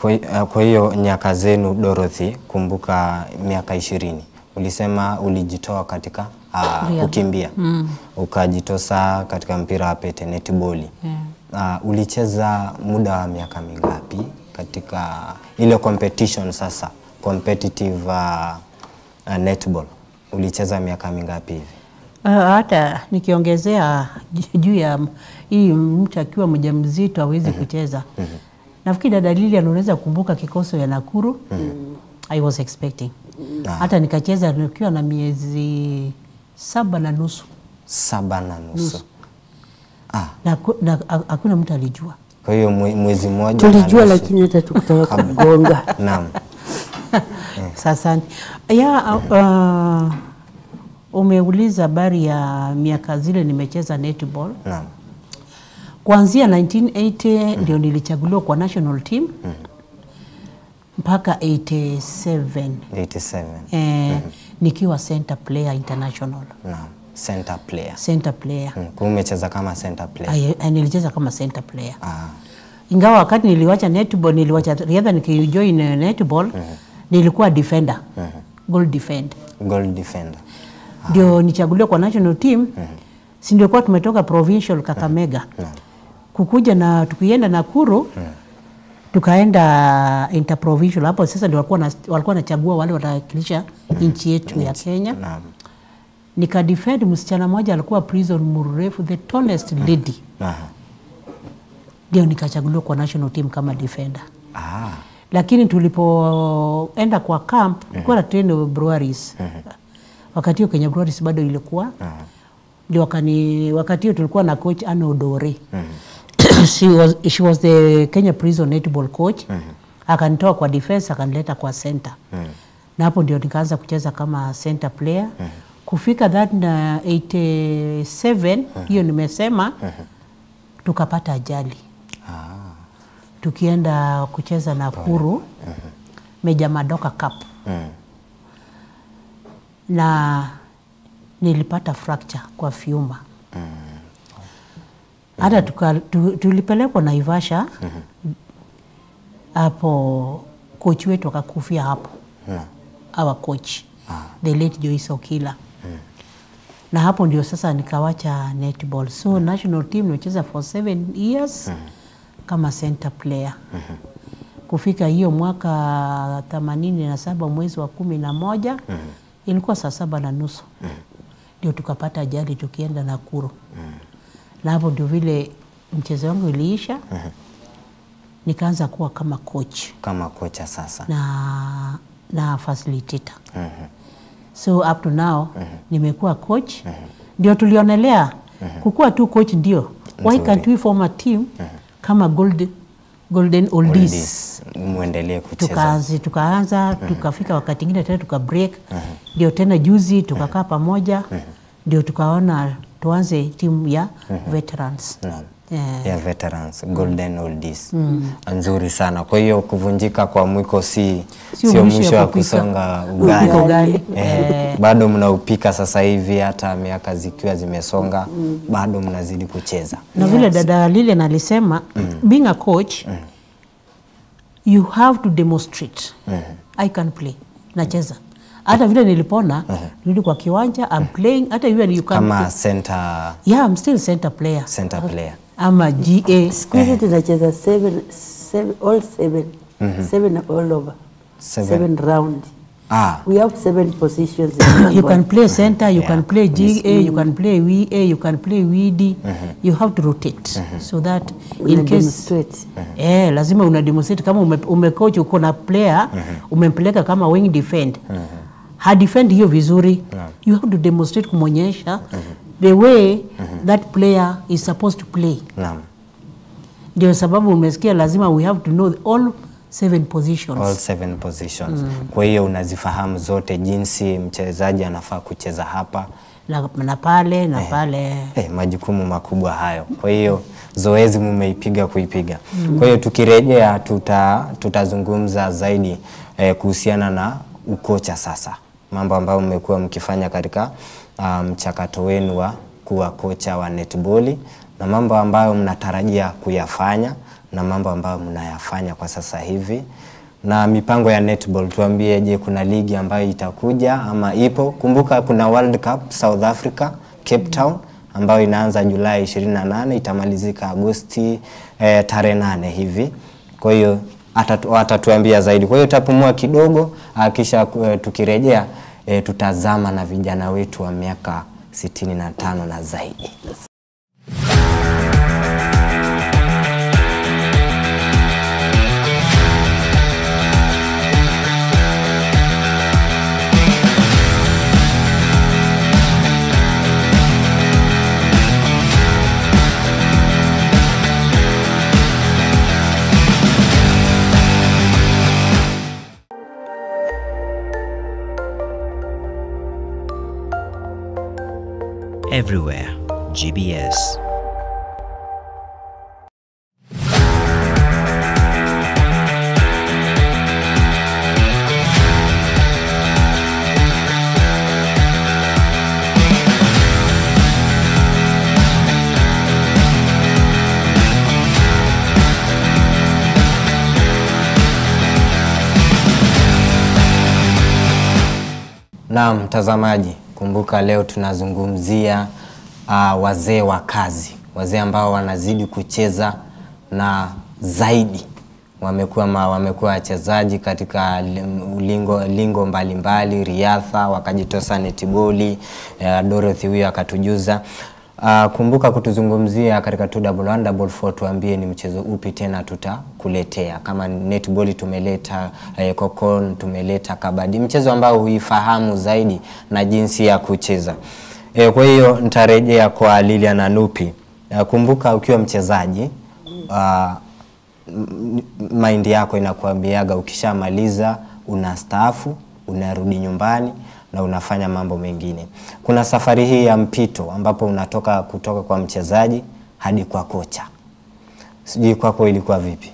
Kwa hi- uh, kwa hiyo nyaka zenu Dorothy, kumbuka miaka ishirini ulisema ulijitoa katika uh, kukimbia kukimbia ukajitosa katika mpira wa pete netiboli. Uh, ulicheza muda wa miaka mingapi katika ile competition sasa competitive uh, uh, netball ulicheza miaka mingapi hivi? Uh, hata nikiongezea juu ya hii mtu akiwa mjamzito hawezi kucheza. Nafikiri dada Lilian anaweza kukumbuka kikoso ya Nakuru. I was expecting. Hata nikacheza nikiwa na miezi saba na nusu Saba na nusu, nusu. Ah, na na hakuna mtu alijua. kwa hiyo mwezi mmoja Tulijua lakini hata tukutaka kugonga. Naam. Sasa ya uh, umeuliza habari ya miaka zile nimecheza netball. Naam. Kuanzia 1980 ndio nilichaguliwa kwa national team mpaka 87 87. eh, mm. nikiwa center player international Naam. Center player. center player. Mm, Kwa umecheza kama center player. Ay, nilicheza kama center player. Ah, ingawa wakati niliwacha netball niliwacha riadha nikijoin eh, netball nilikuwa defender. Mm -hmm. goal defender. goal defender. ndio nichaguliwa kwa national team mm si ndio kwa tumetoka provincial Kakamega? Mm -hmm. kukuja na tukienda Nakuru tukaenda interprovincial hapo. Sasa ndio walikuwa na, walikuwa wanachagua wale watawakilisha nchi yetu ya Kenya. Naam. Nikadefend msichana mmoja alikuwa prison mrefu the tallest lady. Aha. ndio nikachaguliwa kwa national team kama defender. Aha. lakini tulipoenda kwa camp kulikuwa na train breweries. Wakati hiyo Kenya breweries bado ilikuwa. Ndio wakani wakati hiyo tulikuwa na coach Anne Odore. She was she was the Kenya prison netball coach. Akanitoa kwa defense akanileta kwa center. Na hapo ndio nikaanza kucheza kama center player kufika that na 87 hiyo nimesema tukapata ajali. Tukienda kucheza Nakuru Meja Madoka Cup. Na nilipata fracture kwa fiuma. Hata tu, tulipelekwa Naivasha hapo kochi wetu akakufia hapo. Our coach the late Joyce Okila na hapo ndio sasa nikawacha netball. So mm. national team nimecheza for seven years mm. kama center player. Mm -hmm. kufika hiyo mwaka themanini na saba mwezi wa kumi na moja ilikuwa saa saba na nusu. Ndio tukapata ajali tukienda Nakuru. Na hapo ndio vile mchezo wangu iliisha. Nikaanza kuwa kama coach. Kama kocha sasa. na, na facilitator so up to now nimekuwa coach. Ndio tulionelea. Kukuwa tu coach ndio. Why can't we form a team kama gold, golden oldies? Muendelee kucheza. tukaanza tukaanza tukafika wakati ingine tena tuka break. Ndio tena juzi tukakaa pamoja. Ndio tukaona tuanze timu ya veterans. Naam. Eh, ya veterans golden oldies. Nzuri sana. Kwa hiyo kuvunjika kwa mwiko si Sio mwisho wa kusonga ugali ugali. eh, bado mnaupika sasa hivi hata miaka zikiwa zimesonga bado mnazidi kucheza. Na vile dada Lilian alisema being a coach you have to demonstrate. I can play. Nacheza. Hata vile nilipona nirudi kwa kiwanja I'm playing. Hata even you can kama center yeah I'm still center player. Center player ama GA siku hizi tunacheza seven, seven, all seven, seven all over. Seven. seven round. Ah. We have seven positions you can play center you Yeah. can play GA you can play VA you can play WD you have to rotate so that Una in case demonstrate. Eh, lazima una demonstrate kama ume, umecoach uko na player umempeleka kama wing defend. Ha defend hiyo vizuri. You have to demonstrate kumwonyesha the way mm -hmm. that player is supposed to play naam ndio sababu umesikia lazima we have to know all seven positions all seven positions Mm. kwa hiyo unazifahamu zote jinsi mchezaji anafaa kucheza hapa na, na pale na eh, pale Eh, majukumu makubwa hayo. Kwa hiyo zoezi mumeipiga kuipiga. Mm. Kwa hiyo tukirejea, tuta tutazungumza zaidi eh, kuhusiana na ukocha sasa, mambo ambayo mmekuwa mkifanya katika ah, um, wenu wa kuwa kocha wa netboli na mambo ambayo mnatarajia kuyafanya na mambo ambayo mnayafanya kwa sasa hivi na mipango ya netball tuambie, je, kuna ligi ambayo itakuja ama ipo? Kumbuka kuna World Cup South Africa Cape Town ambayo inaanza Julai 28 itamalizika Agosti eh, tarehe nane hivi. Kwa hiyo atatuambia zaidi. Kwa hiyo tapumua kidogo, akisha kisha eh, tukirejea eh, tutazama na vijana wetu wa miaka 65 na zaidi. Everywhere. GBS. Na mtazamaji, kumbuka leo tunazungumzia uh, wazee wa kazi, wazee ambao wanazidi kucheza na zaidi wamekuwa wamekuwa wachezaji katika lingo, lingo mbalimbali riadha, wakajitosa netiboli. Uh, Dorothy huyo akatujuza. Uh, kumbuka kutuzungumzia katika 21144 tuambie ni mchezo upi tena tutakuletea. Kama netball tumeleta eh, kokon, tumeleta kabadi, mchezo ambao huifahamu zaidi na jinsi ya kucheza. Eh, kwa hiyo nitarejea kwa Lilia na Nupi. Uh, kumbuka ukiwa mchezaji uh, m- mind yako inakuambiaga ukishamaliza unastaafu, unarudi nyumbani na unafanya mambo mengine. Kuna safari hii ya mpito ambapo unatoka kutoka kwa mchezaji hadi kwa kocha. Sijui kwako ilikuwa vipi?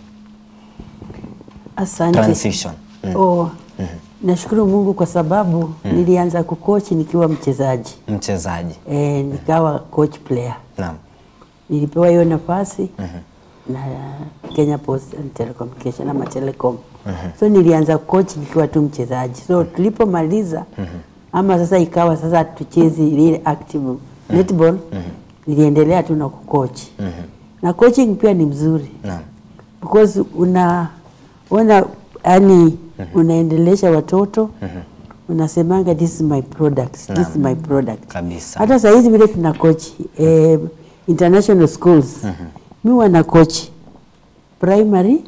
Asante. transition? Mm. Oh, Mm. nashukuru Mungu kwa sababu mm. nilianza kukochi nikiwa mchezaji Mchezaji. e, nikawa mm. coach player. Naam. Nilipewa hiyo nafasi mm -hmm. na Kenya Post and Telecommunication ama Telecom. So nilianza coach nikiwa tu mchezaji. So tulipomaliza ama sasa ikawa sasa tuchezi ile active netball, niliendelea tu na kucoach. Na coaching pia ni mzuri. Naam. because una una yani unaendelesha watoto unasemanga this is my product this is my product. Kabisa. hata saa hizi vile tuna coach eh, international schools. Mi wana coach primary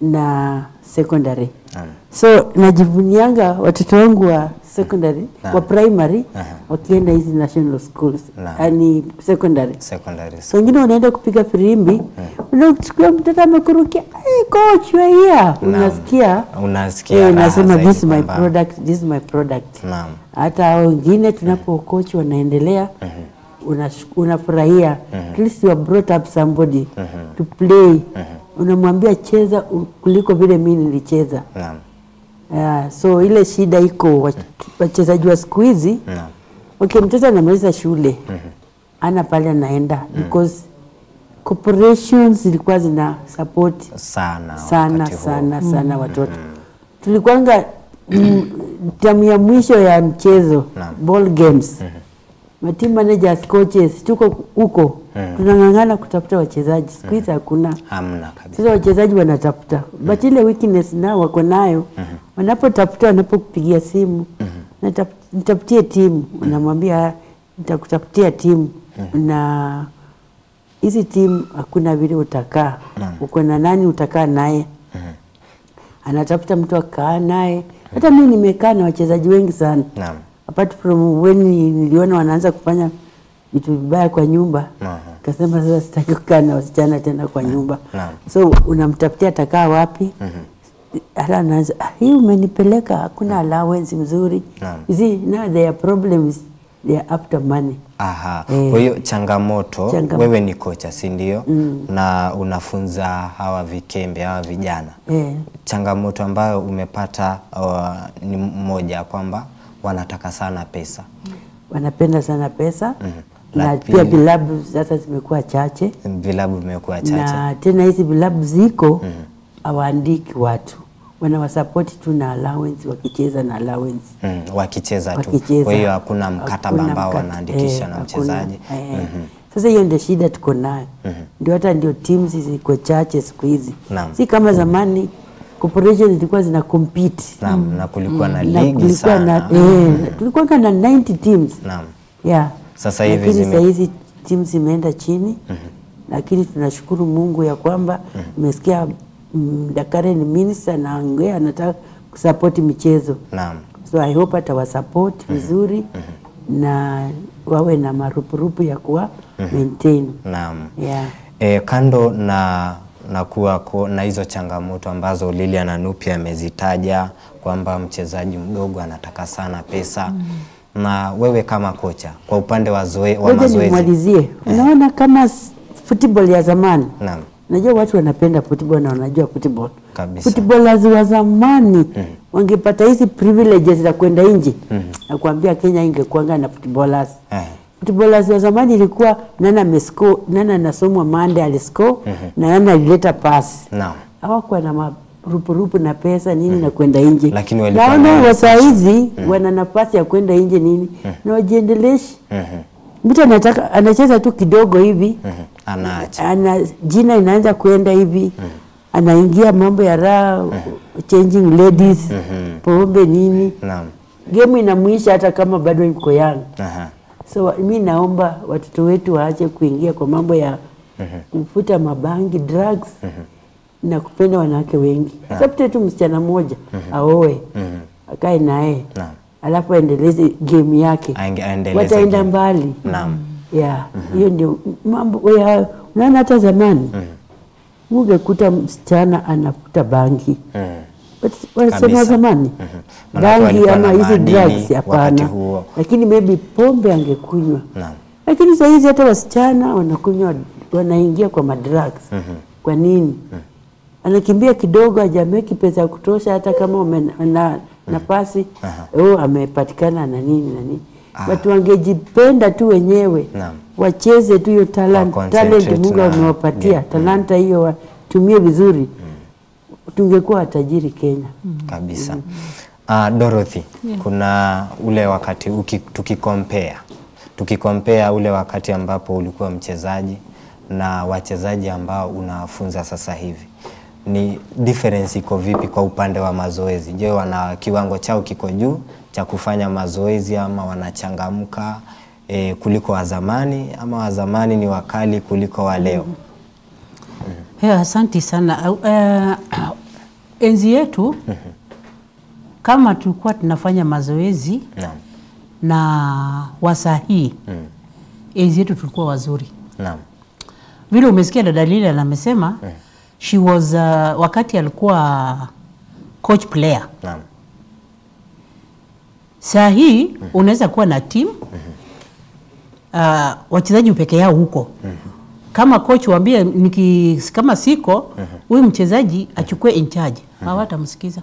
na secondary. Naam. so najivunianga watoto wangu wa secondary wa primary wakienda hizi national schools yani secondary. Secondary. so wengine wanaenda kupiga firimbi. Unachukua mtoto amekurukia hey, coach you are here unasikia? Unasikia eh, unasema this is my product this is my product. Naam. hata wengine tunapo coach wanaendelea unafurahia. Unafurahia at least you have brought up somebody to play unamwambia cheza kuliko vile mi nilicheza Naam. yeah, so ile shida iko wach- wachezaji wa siku hizi Naam. okay mtoto anamaliza shule ana pale anaenda mm. because corporations zilikuwa zina support Sana. sana sana, sana watoto tulikwanga mm, tamu ya mwisho ya mchezo Naam. ball games ma managers coaches tuko huko tunang'ang'ana kutafuta wachezaji siku hizi hakuna Hamna kabisa. sasa wachezaji wanatafuta mm. but ile weakness nao wako nayo mm. wanapotafuta wanapokupigia simu "Nataf- nitafutie timu mm. unamwambia nitakutafutia timu mm. na hizi timu hakuna vile utakaa mm. uko na nani utakaa naye mm. anatafuta mtu akaa naye hata mimi nimekaa na wachezaji wengi sana apart from when niliona wanaanza kufanya vitu vibaya kwa nyumba. Akasema kasema sasa sitaki kukaa na wasichana tena kwa nyumba. So unamtafutia atakaa wapi? Hata anaanza "Ah, hii umenipeleka hakuna allowance mzuri. See, now their problem is they are after money. Aha. Eh. Kwa hiyo changamoto, changamoto, wewe ni kocha si ndio? Na unafunza hawa vikembe hawa vijana. Eh. changamoto ambayo umepata uh, ni mmoja kwamba wanataka sana pesa. Wanapenda sana pesa. La na pia vilabu sasa zimekuwa chache. Vilabu vimekuwa chache. Na tena hizi vilabu ziko hawaandiki watu. Wanawasapoti tu na allowance wakicheza na allowance. Mm, wakicheza tu. Kwa hiyo hakuna mkataba ambao wanaandikisha eh, na mchezaji. Eh, Sasa hiyo ndio shida tuko nayo. Mm -hmm. ndio hata ndio teams ziko chache siku hizi. Si kama zamani corporation zilikuwa zina compete. Naam, na kulikuwa na Na ligi sana na mm. eh, tulikuwa na 90 teams. Naam. yeah. Sasa hivi zime- sasa hizi timu zimeenda chini mm -hmm. lakini tunashukuru Mungu ya kwamba umesikia mm, Dakare ni minister na ngwe anataka kusapoti michezo Naam. so I hope atawasupport vizuri mm -hmm. na wawe na marupurupu ya kuwa maintain Naam. yeah. E, kando na na kuwa na hizo changamoto ambazo Lilian Anupi amezitaja kwamba mchezaji mdogo anataka sana pesa na wewe kama kocha kwa upande wa, zoe, wa mazoezi nimalizie. Unaona kama football ya zamani Naam. Najua watu wanapenda football na wanajua football. Kabisa. Footballers wa zamani mm. wangepata hizi privileges za kwenda nje. mm. Nakwambia Kenya ingekuanga na footballers. Eh. Footballers wa zamani ilikuwa nana mesko nana anasomwa Mande aliscore na nana alileta pass. Naam. Hawakuwa na marupurupu na pesa nini mm. na kwenda nje. Naona na wa saa hizi wana nafasi ya kwenda nje nini mm. na wajiendeleshe. Mhm. Mtu anataka anacheza tu kidogo hivi Mhm. Anaacha. ana jina inaanza kwenda hivi mm. anaingia mambo ya raha changing ladies pombe nini Naam. game inamwisha hata kama bado yuko young Aha. so mi naomba watoto wetu waache kuingia kwa mambo ya kufuta mabangi drugs na kupenda wanawake wengi. Tafute tu msichana mmoja mm -hmm. aoe mm -hmm. akae naye. Alafu aendeleze game yake. Wataenda mbali. Naam. yeah hiyo ndio mambo ya unaona hata zamani ungekuta msichana anafuta bangi. Mm -hmm wanasema zamani. Bangi ama hizi drugs hapana. lakini maybe pombe angekunywa. Lakini saa hizi hata wasichana wanakunywa wanaingia kwa madrugs kwa nini anakimbia kidogo, hajameki pesa ya kutosha, hata kama na, nafasi oh, amepatikana na nini na nini Watu wangejipenda tu wenyewe na, wacheze tu hiyo talent, talent Mungu amewapatia yeah. talanta hiyo watumie vizuri, mm. tungekuwa watajiri Kenya. kabisa. mm. Uh, Dorothy, yeah. kuna ule wakati uki, tukikompea tukikompea ule wakati ambapo ulikuwa mchezaji na wachezaji ambao unawafunza sasa hivi, ni difference iko vipi kwa upande wa mazoezi? Je, wana kiwango chao kiko juu cha kufanya mazoezi ama wanachangamka e, kuliko wa zamani ama wa zamani ni wakali kuliko wa leo? mm Yeah, asanti sana. Uh, enzi yetu mm -hmm. kama tulikuwa tunafanya mazoezi na, na wasahii enzi yetu tulikuwa wazuri naam, vile umesikia dada Lilian amesema she was uh, wakati alikuwa coach player naam, saa hii unaweza kuwa na team uh, wachezaji peke yao huko mm -hmm. kama coach waambie niki, kama siko huyu -hmm. mchezaji achukue in charge hawatamsikiza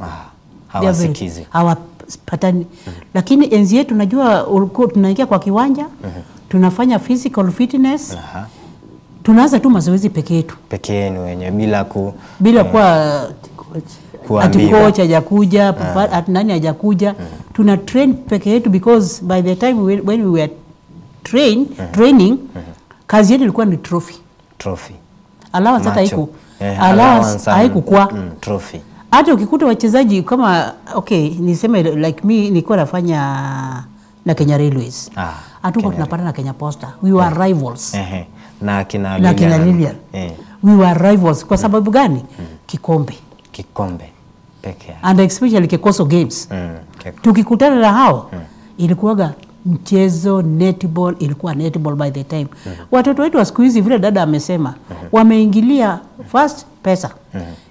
ah, They Hawapatani. Mm hawasikizi. hawapatani lakini enzi yetu najua ulikuwa tunaingia kwa kiwanja mm -hmm. tunafanya physical fitness Aha. Tunaanza tu mazoezi peke yetu. Peke yenu wenyewe bila ku bila kuwa ati coach hajakuja papa- ati nani hajakuja. Tuna train peke yetu because by the time we, when we were train, mm. -hmm. training mm. -hmm. kazi yetu ilikuwa ni trophy. Trophy. allowance hata iko haiku Eh, allowance haikukua. Mm, trophy. hata ukikuta wachezaji kama okay niseme like me nilikuwa nafanya na Kenya Railways. Ah, hatuko tunapata na Kenya Posta. We were rivals. Ehe. Na kina na kina Lilian. Eh, we were rivals kwa sababu gani Mm. kikombe kikombe peke yake. and especially Kekoso games Mm, Kiko. tukikutana na hao mm. ilikuwaga mchezo netball ilikuwa netball by the time mm -hmm. watoto wetu wa siku hizi vile dada amesema mm -hmm. wameingilia first pesa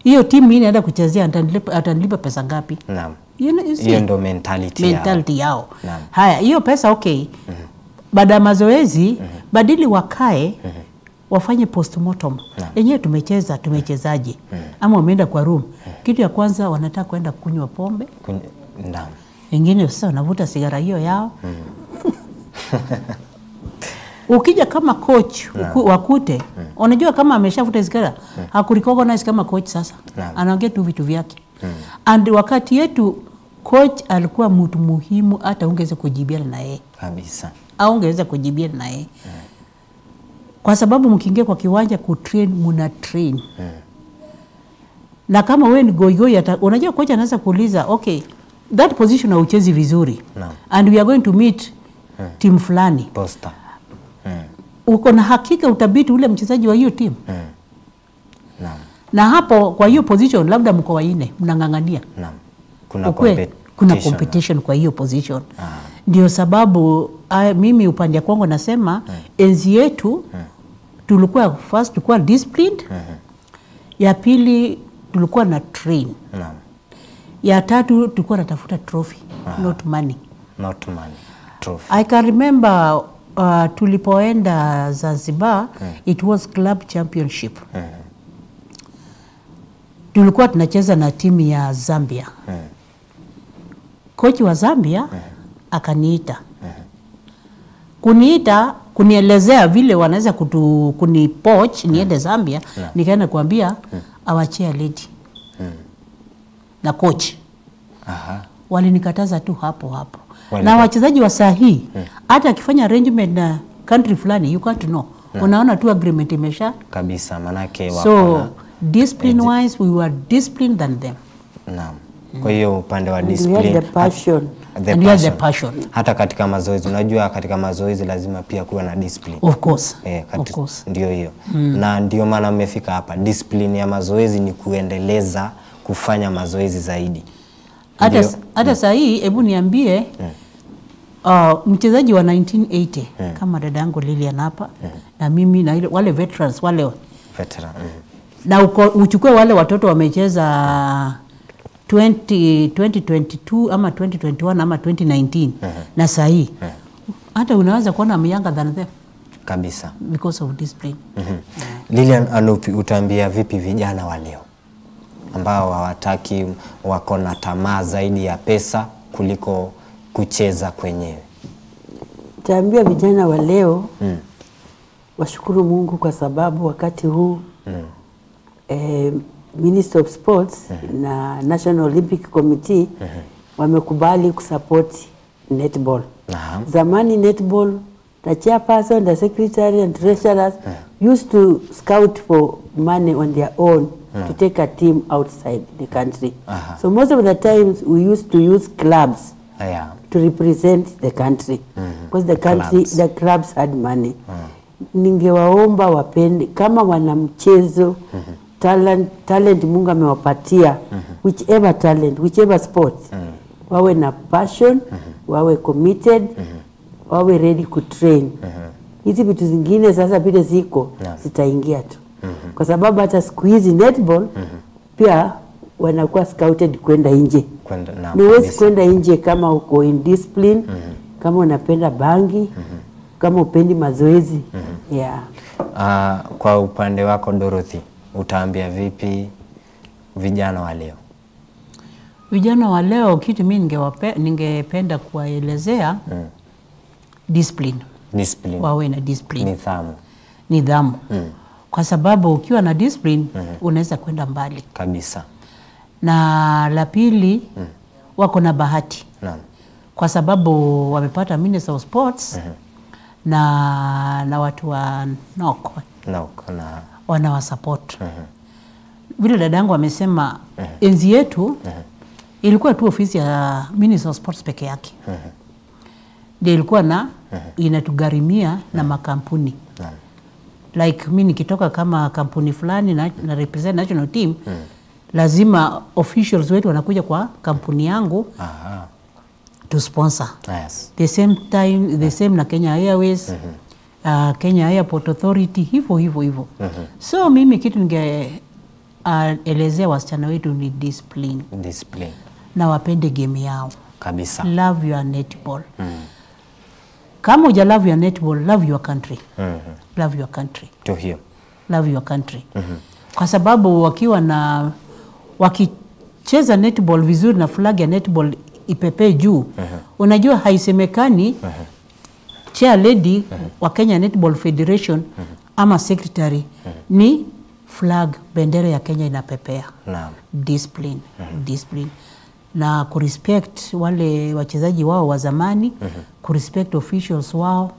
hiyo timu hii inaenda kuchezea atanilipa, atanilipa pesa ngapi Naam. Hiyo ndo mentality, yao. mentality yao yao. haya hiyo pesa okay baada ya mazoezi badili wakae wafanye postmortem. Yenyewe tumecheza tumechezaje? Ama wameenda kwa room. Kitu ya kwanza wanataka kwenda kunywa pombe. Wengine sasa wanavuta sigara hiyo yao. Ukija kama coach uku, wakute unajua kama ameshavuta sigara hakurecognize kama coach sasa. Anaongea tu vitu vyake. And wakati yetu coach alikuwa mtu muhimu hata ungeweza kujibiana na yeye Kabisa. au ungeweza kujibia na yeye kwa sababu mkiingia kwa kiwanja kutrain muna train na kama wewe ni goigoi unajua kocha anaweza kuuliza okay that position hauchezi vizuri no. and we are going to meet timu fulani Posta. Mm. uko na hakika utabiti ule mchezaji wa hiyo timu No. na hapo kwa hiyo position labda mko waine mnang'ang'ania Naam. Kuna Ukwe. Kuna competition kwa hiyo position. Ndio sababu a, mimi upande kwangu nasema enzi yetu tulikuwa first tulikuwa disciplined ya pili tulikuwa na train. Hmm. ya tatu tulikuwa natafuta trophy not money. Not money. Trophy. I can remember uh, tulipoenda Zanzibar it was club championship. Tulikuwa tunacheza na timu ya Zambia kochi wa Zambia akaniita. Kuniita kunielezea vile wanaweza kutu kuni poach niende Zambia nikaenda kuambia awachia lady na coach. Aha. walinikataza tu hapo hapo. Wali- na wachezaji wa saa hii hata akifanya arrangement na country fulani you can't know. Unaona tu agreement imesha. Kabisa manake so discipline wise we were disciplined than them. Naam. Kwa hiyo upande wa discipline the passion. the And we the passion. Hata katika mazoezi, unajua katika mazoezi lazima pia kuwa na discipline. of course Eh, of course ndio hiyo mm. na ndio maana mmefika hapa. Discipline ya mazoezi ni kuendeleza kufanya mazoezi zaidi. hata hata saa hii hebu niambie uh, mchezaji wa 1980 kama dada yangu Lilian hapa na mimi na ile, wale veterans wale Veteran. Mm. na uko, uchukue wale watoto wamecheza 20, 2022 ama 2021 ama 2019 uh -huh. na saa hii hata unaweza kuona mianga than them kabisa. because of discipline. Mhm. Lilian Anupi, utaambia vipi vijana wa leo ambao hawataki, wako na tamaa zaidi ya pesa kuliko kucheza kwenyewe? Taambia vijana wa leo Mm. washukuru Mungu kwa sababu wakati huu Mm. eh, Ministry of Sports mm -hmm. na National Olympic Committee mm -hmm. wamekubali kusupport netball. Naam. Zamani netball the chairperson, the secretary and treasurers used to scout for money on their own mm. to take a team outside the country. Aha. So most of the times we used to use clubs Yeah. to represent the country because mm. the country Clubs. the clubs had money Mm. ningewaomba wapende kama wana mchezo talent, talent Mungu amewapatia mm -hmm. whichever talent whichever sport mm -hmm. wawe na passion mm -hmm. wawe committed mm -hmm. wawe ready kutrain hizi vitu zingine sasa vile ziko Yeah. zitaingia tu mm -hmm. kwa sababu hata siku hizi netball mm -hmm. pia wanakuwa scouted kwenda nje ni huwezi kwenda nje kama uko in discipline kama unapenda bangi mm -hmm. kama upendi mazoezi Mm -hmm. yeah. Uh, kwa upande wako Dorothy, utaambia vipi vijana wa leo? Vijana wa leo, kitu mimi ningewape- ningependa kuwaelezea mm. discipline, Discipline, wawe na discipline, nidhamu nidhamu, Mm. kwa sababu ukiwa na discipline mm -hmm. unaweza kwenda mbali. kabisa. Na la pili, mm. wako na bahati Naam. kwa sababu wamepata Minister of Sports mm -hmm. na, na watu wa NOC NOC na wanawasupport. Vile dadangu amesema, enzi yetu ilikuwa tu ofisi ya Minister of Sports peke yake. Ndio ilikuwa na inatugharimia na makampuni. Like mi nikitoka kama kampuni fulani na, na represent national team lazima officials wetu wanakuja kwa kampuni yangu Aha. to sponsor. Yes. the same time the same na Kenya Airways uh, Kenya Airport Authority hivyo hivyo hivyo so mimi kitu ningeelezea uh, elezea wasichana wetu ni discipline. Discipline. Na wapende game yao. Kabisa. love your netball. Mm. Kama uja love your netball love your country. Mm -hmm. love your country. To hear. love your country. Mm -hmm. kwa sababu wakiwa na wakicheza netball vizuri na flag ya netball ipepee juu mm -hmm. unajua haisemekani chair lady wa Kenya Netball Federation ama secretary ni flag bendera ya Kenya inapepea Naam. discipline discipline na kurespect wale wachezaji wao wa zamani kurespect officials wao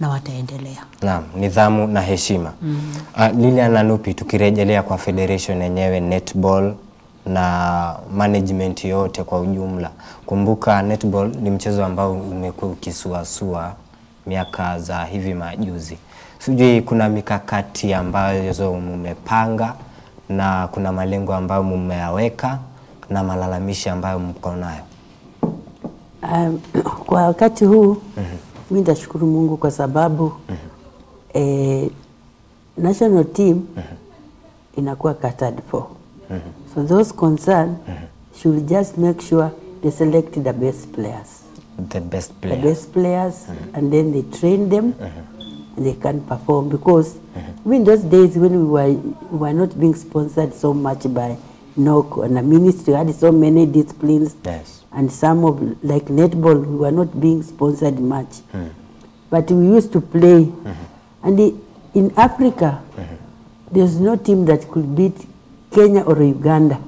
na wataendelea Naam, nidhamu na heshima. mm. Uh, Lilian Anupi, tukirejelea kwa federation yenyewe netball na management yote kwa ujumla, kumbuka netball ni mchezo ambao umekuwa ukisuasua miaka za hivi majuzi. Sijui kuna mikakati ambayo mmepanga na kuna malengo ambayo mmeyaweka na malalamishi ambayo mko nayo. Um, kwa wakati huu mm -hmm. mi nitashukuru Mungu kwa sababu mm -hmm. eh, national team mm -hmm. inakuwa catered for so those concerned should just make sure they select the best players. The best players. the best players mm-hmm. and then they train them. And they can perform because mm-hmm. in those days when we were, we were not being sponsored so much by NOC and the ministry had so many disciplines. Yes. and some of like netball we were not being sponsored much. Mm. But we used to play. And the, in africa there's no team that could beat kenya or uganda.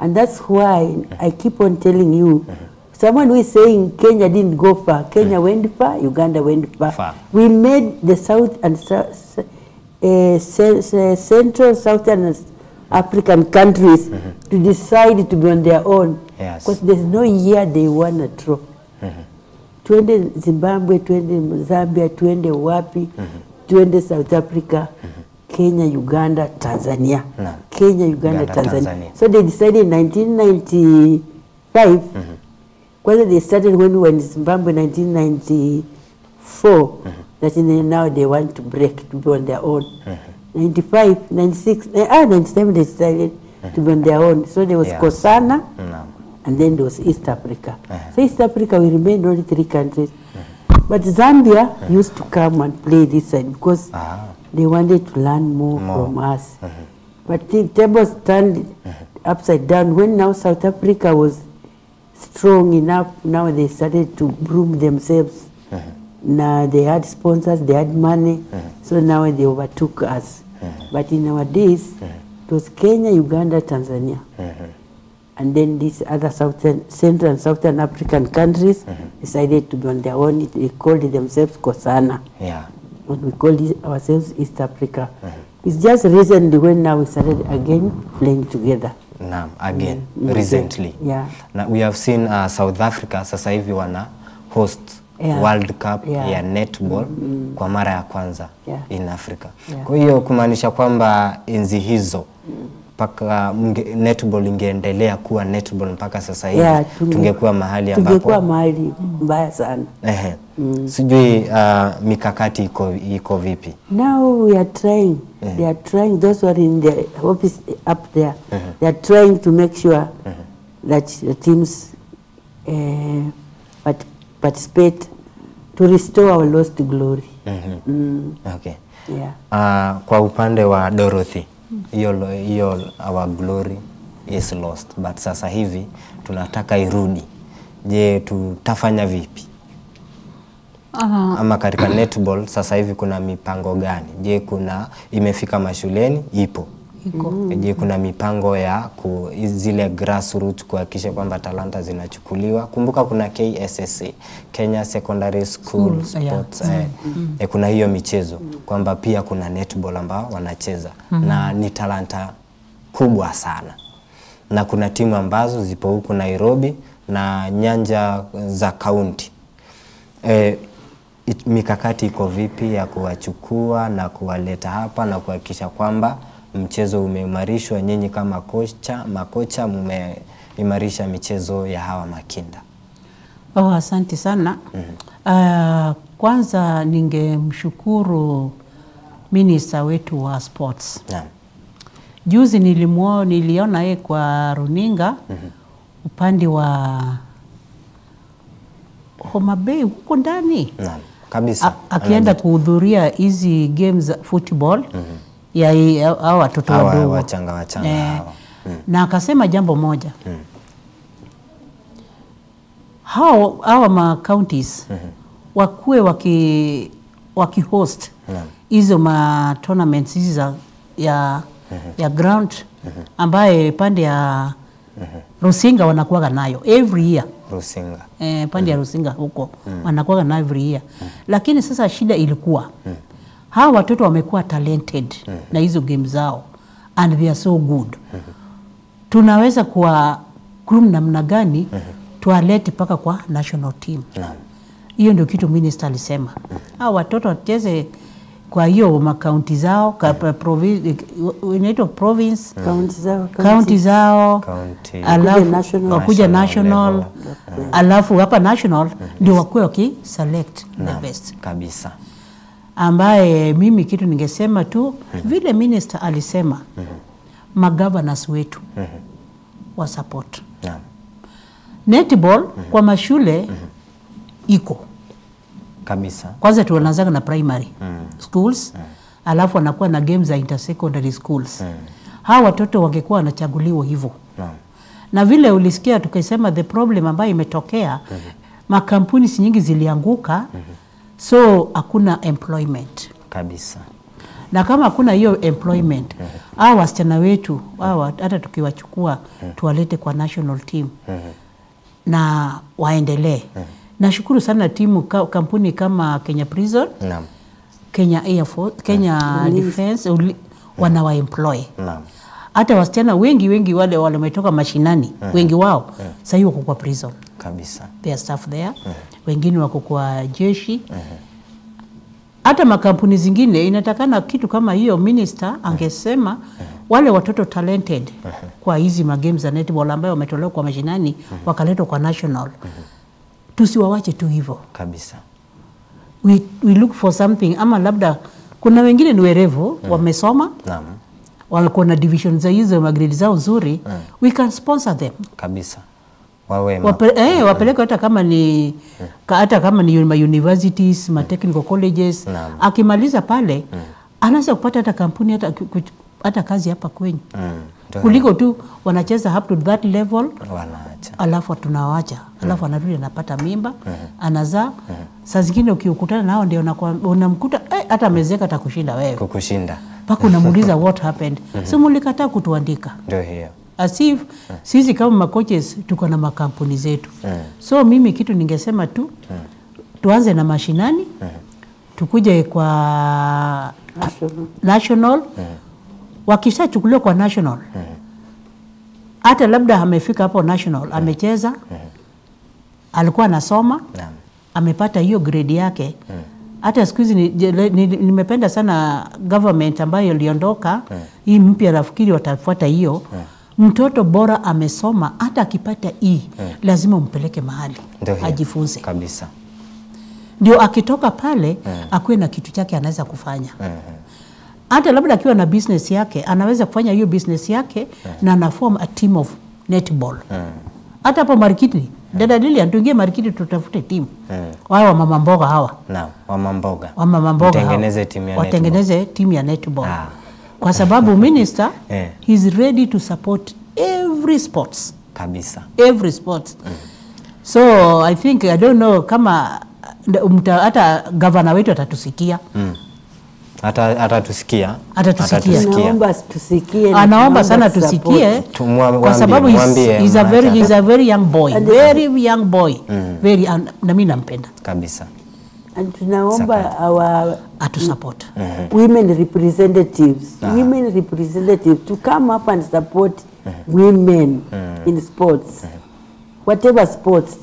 And that's why i keep on telling you someone who is saying kenya didn't go far kenya mm. went far uganda went far, Far. we made the south and eh, south, uh, central southern african countries mm-hmm. to decide to be on their own. Yes. because there's no year they won a trophy mm-hmm. twende zimbabwe twende zambia twende wapi mm-hmm. twende south africa kenya uganda tanzania Na. kenya uganda, Uganda, tanzania. Tanzania. so they decided in 1995 Mm -hmm. kwanza they started when we were in zimbabwe 1994 mm -hmm. that in- now they want to break to be on their own Mm -hmm. 95 96 eh, ah, 97 they decided mm -hmm. to be on their own so there was Yes. kosana no. and then there was East Africa. Mm -hmm. So East Africa, we remained only three countries. Mm -hmm. But Zambia mm -hmm. used to come and play this side because Ah. They wanted to learn more, more. from us. Mm -hmm. But the tables turned mm -hmm. upside down. When now South Africa was strong enough, now they started to broom themselves. Mm -hmm. Now they had sponsors, they had money, so now they overtook us. But in our days, it was Kenya, Uganda, Tanzania. And then these other southern, Central and Southern African countries decided to be on their own. They called themselves Kosana. Yeah. And we call this, ourselves East Africa. Mm -hmm. It's just recently when now we started again playing together. Naam, again Mm, -hmm. recently. yeah. Na we have seen uh, South Africa sasa hivi wana host Yeah. World Cup Yeah. ya netball mm -hmm. kwa mara ya kwanza Yeah. in Africa. Yeah. Kwa hiyo kumaanisha kwamba enzi hizo mpaka mge, netball ingeendelea kuwa netball mpaka sasa hivi Yeah, tunge- tungekuwa mahali ambapo Tungekuwa mahali mbaya sana. ehe, sijui uh, mikakati iko, iko vipi? Now we are trying. Mm. They are trying. Those who are in the office up there, Mm -hmm. they are trying to make sure mm -hmm. that the teams uh, part- participate to restore our lost glory. Mm, Okay. yeah. Uh, kwa upande wa Dorothy hiyo hiyo our glory is lost but sasa hivi tunataka irudi. Je, tutafanya vipi? Ama katika netball sasa hivi kuna mipango gani? Je, kuna imefika mashuleni? Ipo. Iko. Je, kuna mipango ya ku, zile grassroots kuhakikisha kwamba talanta zinachukuliwa? Kumbuka kuna KSSA, Kenya Secondary School Sports, yeah. Sports eh, eh, kuna hiyo michezo kwamba pia kuna netball ambao wanacheza. Na ni talanta kubwa sana, na kuna timu ambazo zipo huku Nairobi na nyanja za kaunti. Eh, it- mikakati iko vipi ya kuwachukua na kuwaleta hapa na kuhakikisha kwamba mchezo umeimarishwa? Nyinyi kama kocha, makocha mmeimarisha michezo ya hawa makinda. Oh, asante sana. mm -hmm. Uh, kwanza ningemshukuru minista wetu wa sports. yeah. Juzi nilimuo, niliona yeye kwa runinga mm -hmm. upande wa Homa Bay huko ndani yeah. Kabisa. Akienda kuhudhuria hizi games football mm ya ya- hao watoto wadogo wachanga wachanga Eh, mm. na akasema jambo moja hao hawa ma counties mm -hmm. wakuwe waki waki host hizo ma tournaments hizi za ya, mm -hmm. ya ground mm -hmm. ambaye pande ya mm -hmm. Rusinga wanakuwaga nayo every year Rusinga. eh, pande mm. ya Rusinga huko mm. wanakuwaga nayo every year, mm. lakini sasa shida ilikuwa hawa watoto wamekuwa talented mm -hmm. na hizo game zao and they are so good. mm -hmm. Tunaweza kuwa groom namna gani mm -hmm. tuwalete mpaka kwa national team. mm Hiyo ndio kitu minister alisema, mm -hmm. hawa watoto wacheze kwa hiyo makaunti zao ka- provi- inaitwa province Kaunti zao kaunti zao wakuja National national alafu hapa national ndio wakuwe wakiselect the best Kabisa. Ambaye mimi kitu ningesema tu mm -hmm. vile minister alisema mm -hmm. magovernors wetu mm -hmm. wa support yeah. netball mm -hmm. kwa mashule mm -hmm. iko Kabisa. kwanza tunaanzaga na primary mm. schools alafu anakuwa na games za intersecondary schools hawa watoto wangekuwa wanachaguliwa hivyo na vile ulisikia tukisema the problem ambayo imetokea mm -hmm. makampuni si nyingi zilianguka so hakuna employment Kabisa. na kama hakuna hiyo employment mm -hmm. hawa wasichana wetu hawa hata tukiwachukua mm -hmm. tuwalete kwa national team mm -hmm. na waendelee nashukuru sana timu ka, kampuni kama Kenya Prison Naam. Kenya Air Force, Kenya mm -hmm. Defense uli, wanawaemploy Naam. Hata wasichana wengi wengi wale wale wametoka mashinani uh -huh. wengi wao uh -huh. sahii wako kwa prison. Kabisa. they are staff there. Uh -huh. wengine wako kwa jeshi. Uh -huh hata makampuni zingine inatakana kitu kama hiyo minister angesema wale watoto talented kwa hizi magames za netball ambayo wametolewa kwa mashinani wakaletwa kwa national. Tusiwawache tu hivyo. Kabisa. we, we look for something ama labda kuna wengine ni werevu wamesoma Wako na division za hizo magrade zao nzuri mm. we can sponsor them Kabisa. wawe Wape, eh, wapeleke hata kama ni ka- hata kama ni ma universities ma technical colleges Naam. akimaliza pale mm. anaweza kupata hata kampuni hata, hata kazi hapa kwenyu Mm, kuliko tu wanacheza up to that level wanaacha alafu tunawacha alafu anarudi anapata mimba mm. anazaa mm. saa zingine ukikutana nao ndio unamkuta eh, hata amezeka atakushinda wewe kukushinda mpaka unamuuliza what happened. Si mulikataa kutuandika. Ndio hiyo. As if sisi kama makoches tuko na makampuni zetu. So mimi kitu ningesema tu tuanze na mashinani tukuje kwa National. national. Wakishachukuliwa kwa national hata labda amefika hapo national amecheza alikuwa anasoma amepata hiyo grade yake hata siku hizi nimependa ni- ni, sana government ambayo iliondoka. Hii mpya nafikiri watafuata hiyo. Yeah. mtoto bora amesoma hata akipata E lazima umpeleke mahali ajifunze. kabisa. Ndio akitoka pale akuwe na kitu chake anaweza kufanya. Hata labda akiwa na business yake anaweza kufanya hiyo business yake na ana form a team of netball. Hata hapo marikiti dada Lilian tuingie marikiti tutafute timu. Wao wa mama mboga hawa. Naam wama mboga. Wa mama mboga watengeneze timu ya watengeneze timu ya netball. Ah. kwa sababu minister Eh. he's ready to support every sports. Kabisa. Every sports. Mm. so i think i don't know kama hata gavana wetu atatusikia. Hata atatusikia. Atatusikia. Naomba anaomba sana tusikie. kwa sababu is a very, he's a very young boy. And- very young boy. Very un, na mi nampenda. Kabisa. And tunaomba our atusupport. Women representatives, women representatives to come up and support women in sports, whatever sports.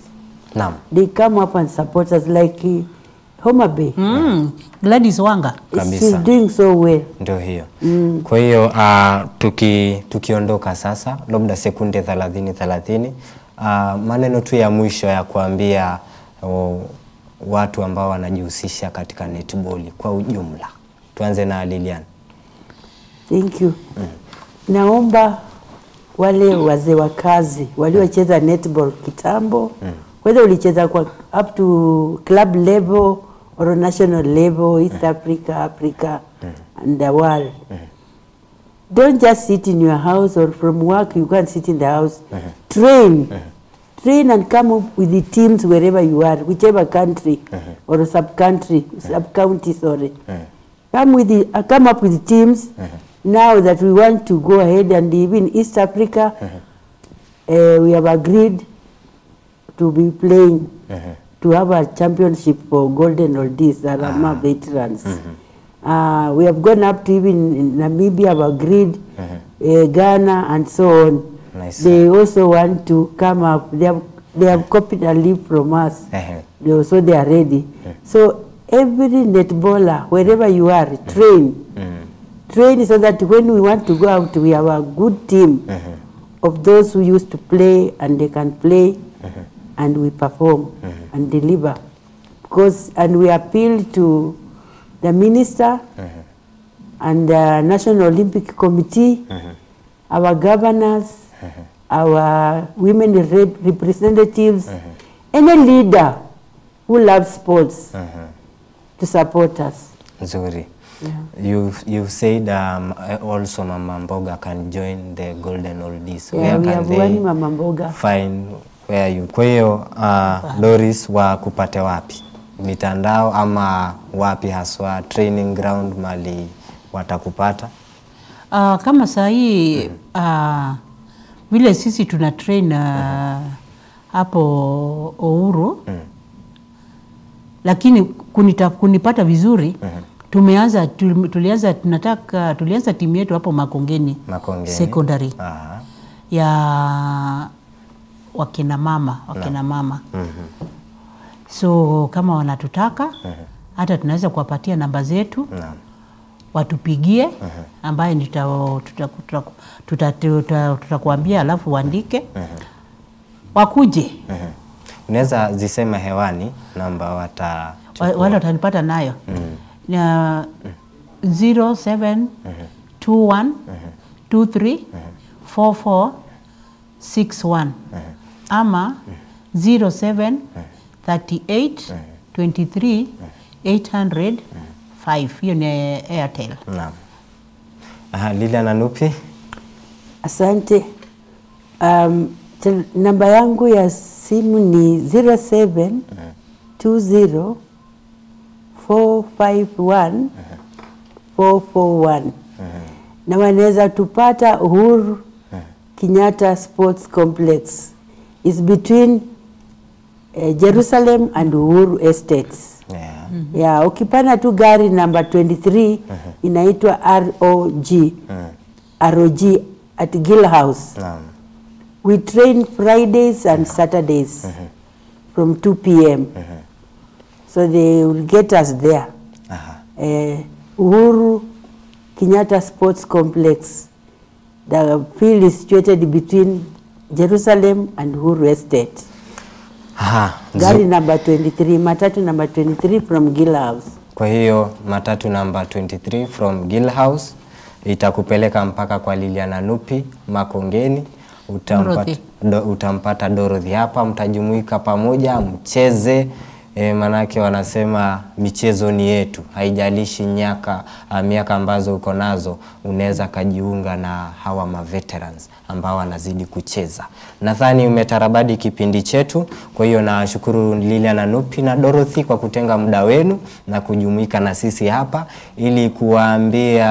naam. They come up and support us like Homa Bay. mm. Gladys Wanga Kabisa. She's doing so well. ndio hiyo mm. kwa hiyo uh, tuki, tukiondoka sasa labda sekunde thelathini thelathini uh, maneno tu ya mwisho ya kuambia uh, watu ambao wanajihusisha katika netball kwa ujumla tuanze na Lilian Thank you. Mm. Naomba wale wazee wa kazi waliocheza netball kitambo, mm. whether ulicheza kwa up to club level or a national level, East Africa, Africa and the world. Don't just sit in your house or from work you can't sit in the house. Train. Train and come up with the teams wherever you are, whichever country or sub-country, sub-county, sorry. Come with the, uh, come up with teams now that we want to go ahead and even East Africa, uh, we have agreed to be playing to have a championship for Golden Oldies, Arama ah. veterans. Mm-hmm. Uh, we have gone up to even Namibia, have agreed, uh, Ghana and so on. Nice. They also want to come up. They have, they have copied a leaf from us. Uh-huh. They- So they are ready. So every netballer, wherever you are, mm-hmm. train. Mm-hmm. Train so that when we want to go out, we have a good team of those who used to play and they can play and we perform mm -hmm. and deliver. Because, and we appeal to the minister mm -hmm. and the National Olympic Committee, mm -hmm. our governors, our women rep- representatives, any leader who loves sports to support us. nzuri You've, you've said um, also Mama Mboga can join the Golden Oldies. Yeah, Where we can have they one Mama Mboga. find where you? Kwa hiyo uh, Doris wakupate wapi? Mitandao ama wapi haswa training ground mali watakupata? Uh, kama saa hii uh, vile sisi tuna train uh, hapo Ouru lakini kunita, kunipata vizuri mm -hmm. tumeanza tu- tulianza tunataka tulianza timu yetu hapo Makongeni, Makongeni. secondary Aha. ya wakina mama wakina mama. Mm -hmm. so kama wanatutaka mm -hmm. hata tunaweza kuwapatia namba zetu Naam. watupigie mm -hmm. ambaye tutakuambia tuta- tuta- tuta- tuta- alafu uandike. Wakuje. Unaweza zisema hewani namba wata wale watanipata nayo. Na 0721 23 44 61 ama 07 38 23 800 5 hiyo ni Airtel. Naam. Aha, Lilian Anupi. Asante. Um, namba yangu ya simu ni 07 20 451 441 na wanaweza tupata Uhuru Kenyatta Sports Complex is between uh, Jerusalem and Uhuru Estates. Yeah. Mm -hmm. Yeah, ukipana tu gari number 23 mm -hmm. inaitwa ROG. Mm. ROG at Gill House. Naam. We train Fridays and Saturdays mm -hmm. from 2 p.m. Mm -hmm. So they will get us there. Aha. Uh, Uhuru Kenyatta Sports Complex. The field is situated between Jerusalem and Uhuru Estate. Aha. Gari number 23, matatu number 23 from Gill House. Kwa hiyo matatu namba 23 from Gill House itakupeleka mpaka kwa Liliana Nupi Makongeni. Utampata, Dorothy. do, utampata Dorothy hapa, mtajumuika pamoja mcheze. E, manake wanasema michezo ni yetu, haijalishi nyaka miaka ambazo uko nazo, unaweza kajiunga na hawa ma veterans ambao wanazidi kucheza. Nadhani umetarabadi kipindi chetu, kwa hiyo nashukuru Lilian Nupi na Dorothy kwa kutenga muda wenu na kujumuika na sisi hapa ili kuwaambia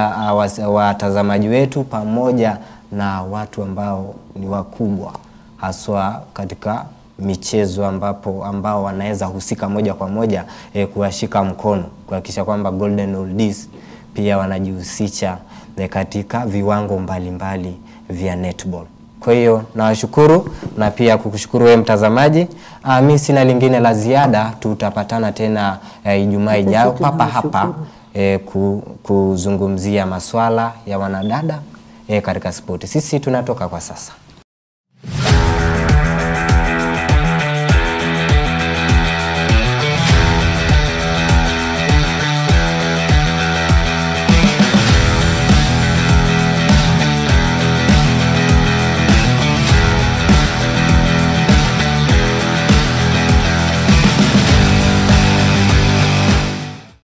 watazamaji wetu pamoja na watu ambao ni wakubwa haswa katika michezo ambapo ambao wanaweza husika moja kwa moja e, kuwashika mkono kuhakikisha kwamba Golden Oldies pia wanajihusisha e, katika viwango mbalimbali mbali vya netball. Kwa hiyo nawashukuru na pia kukushukuru wewe mtazamaji. Ah, mimi sina lingine la ziada, tutapatana tena eh, Ijumaa ijayo papa hapa e, eh, kuzungumzia maswala ya wanadada eh, katika spoti. Sisi tunatoka kwa sasa.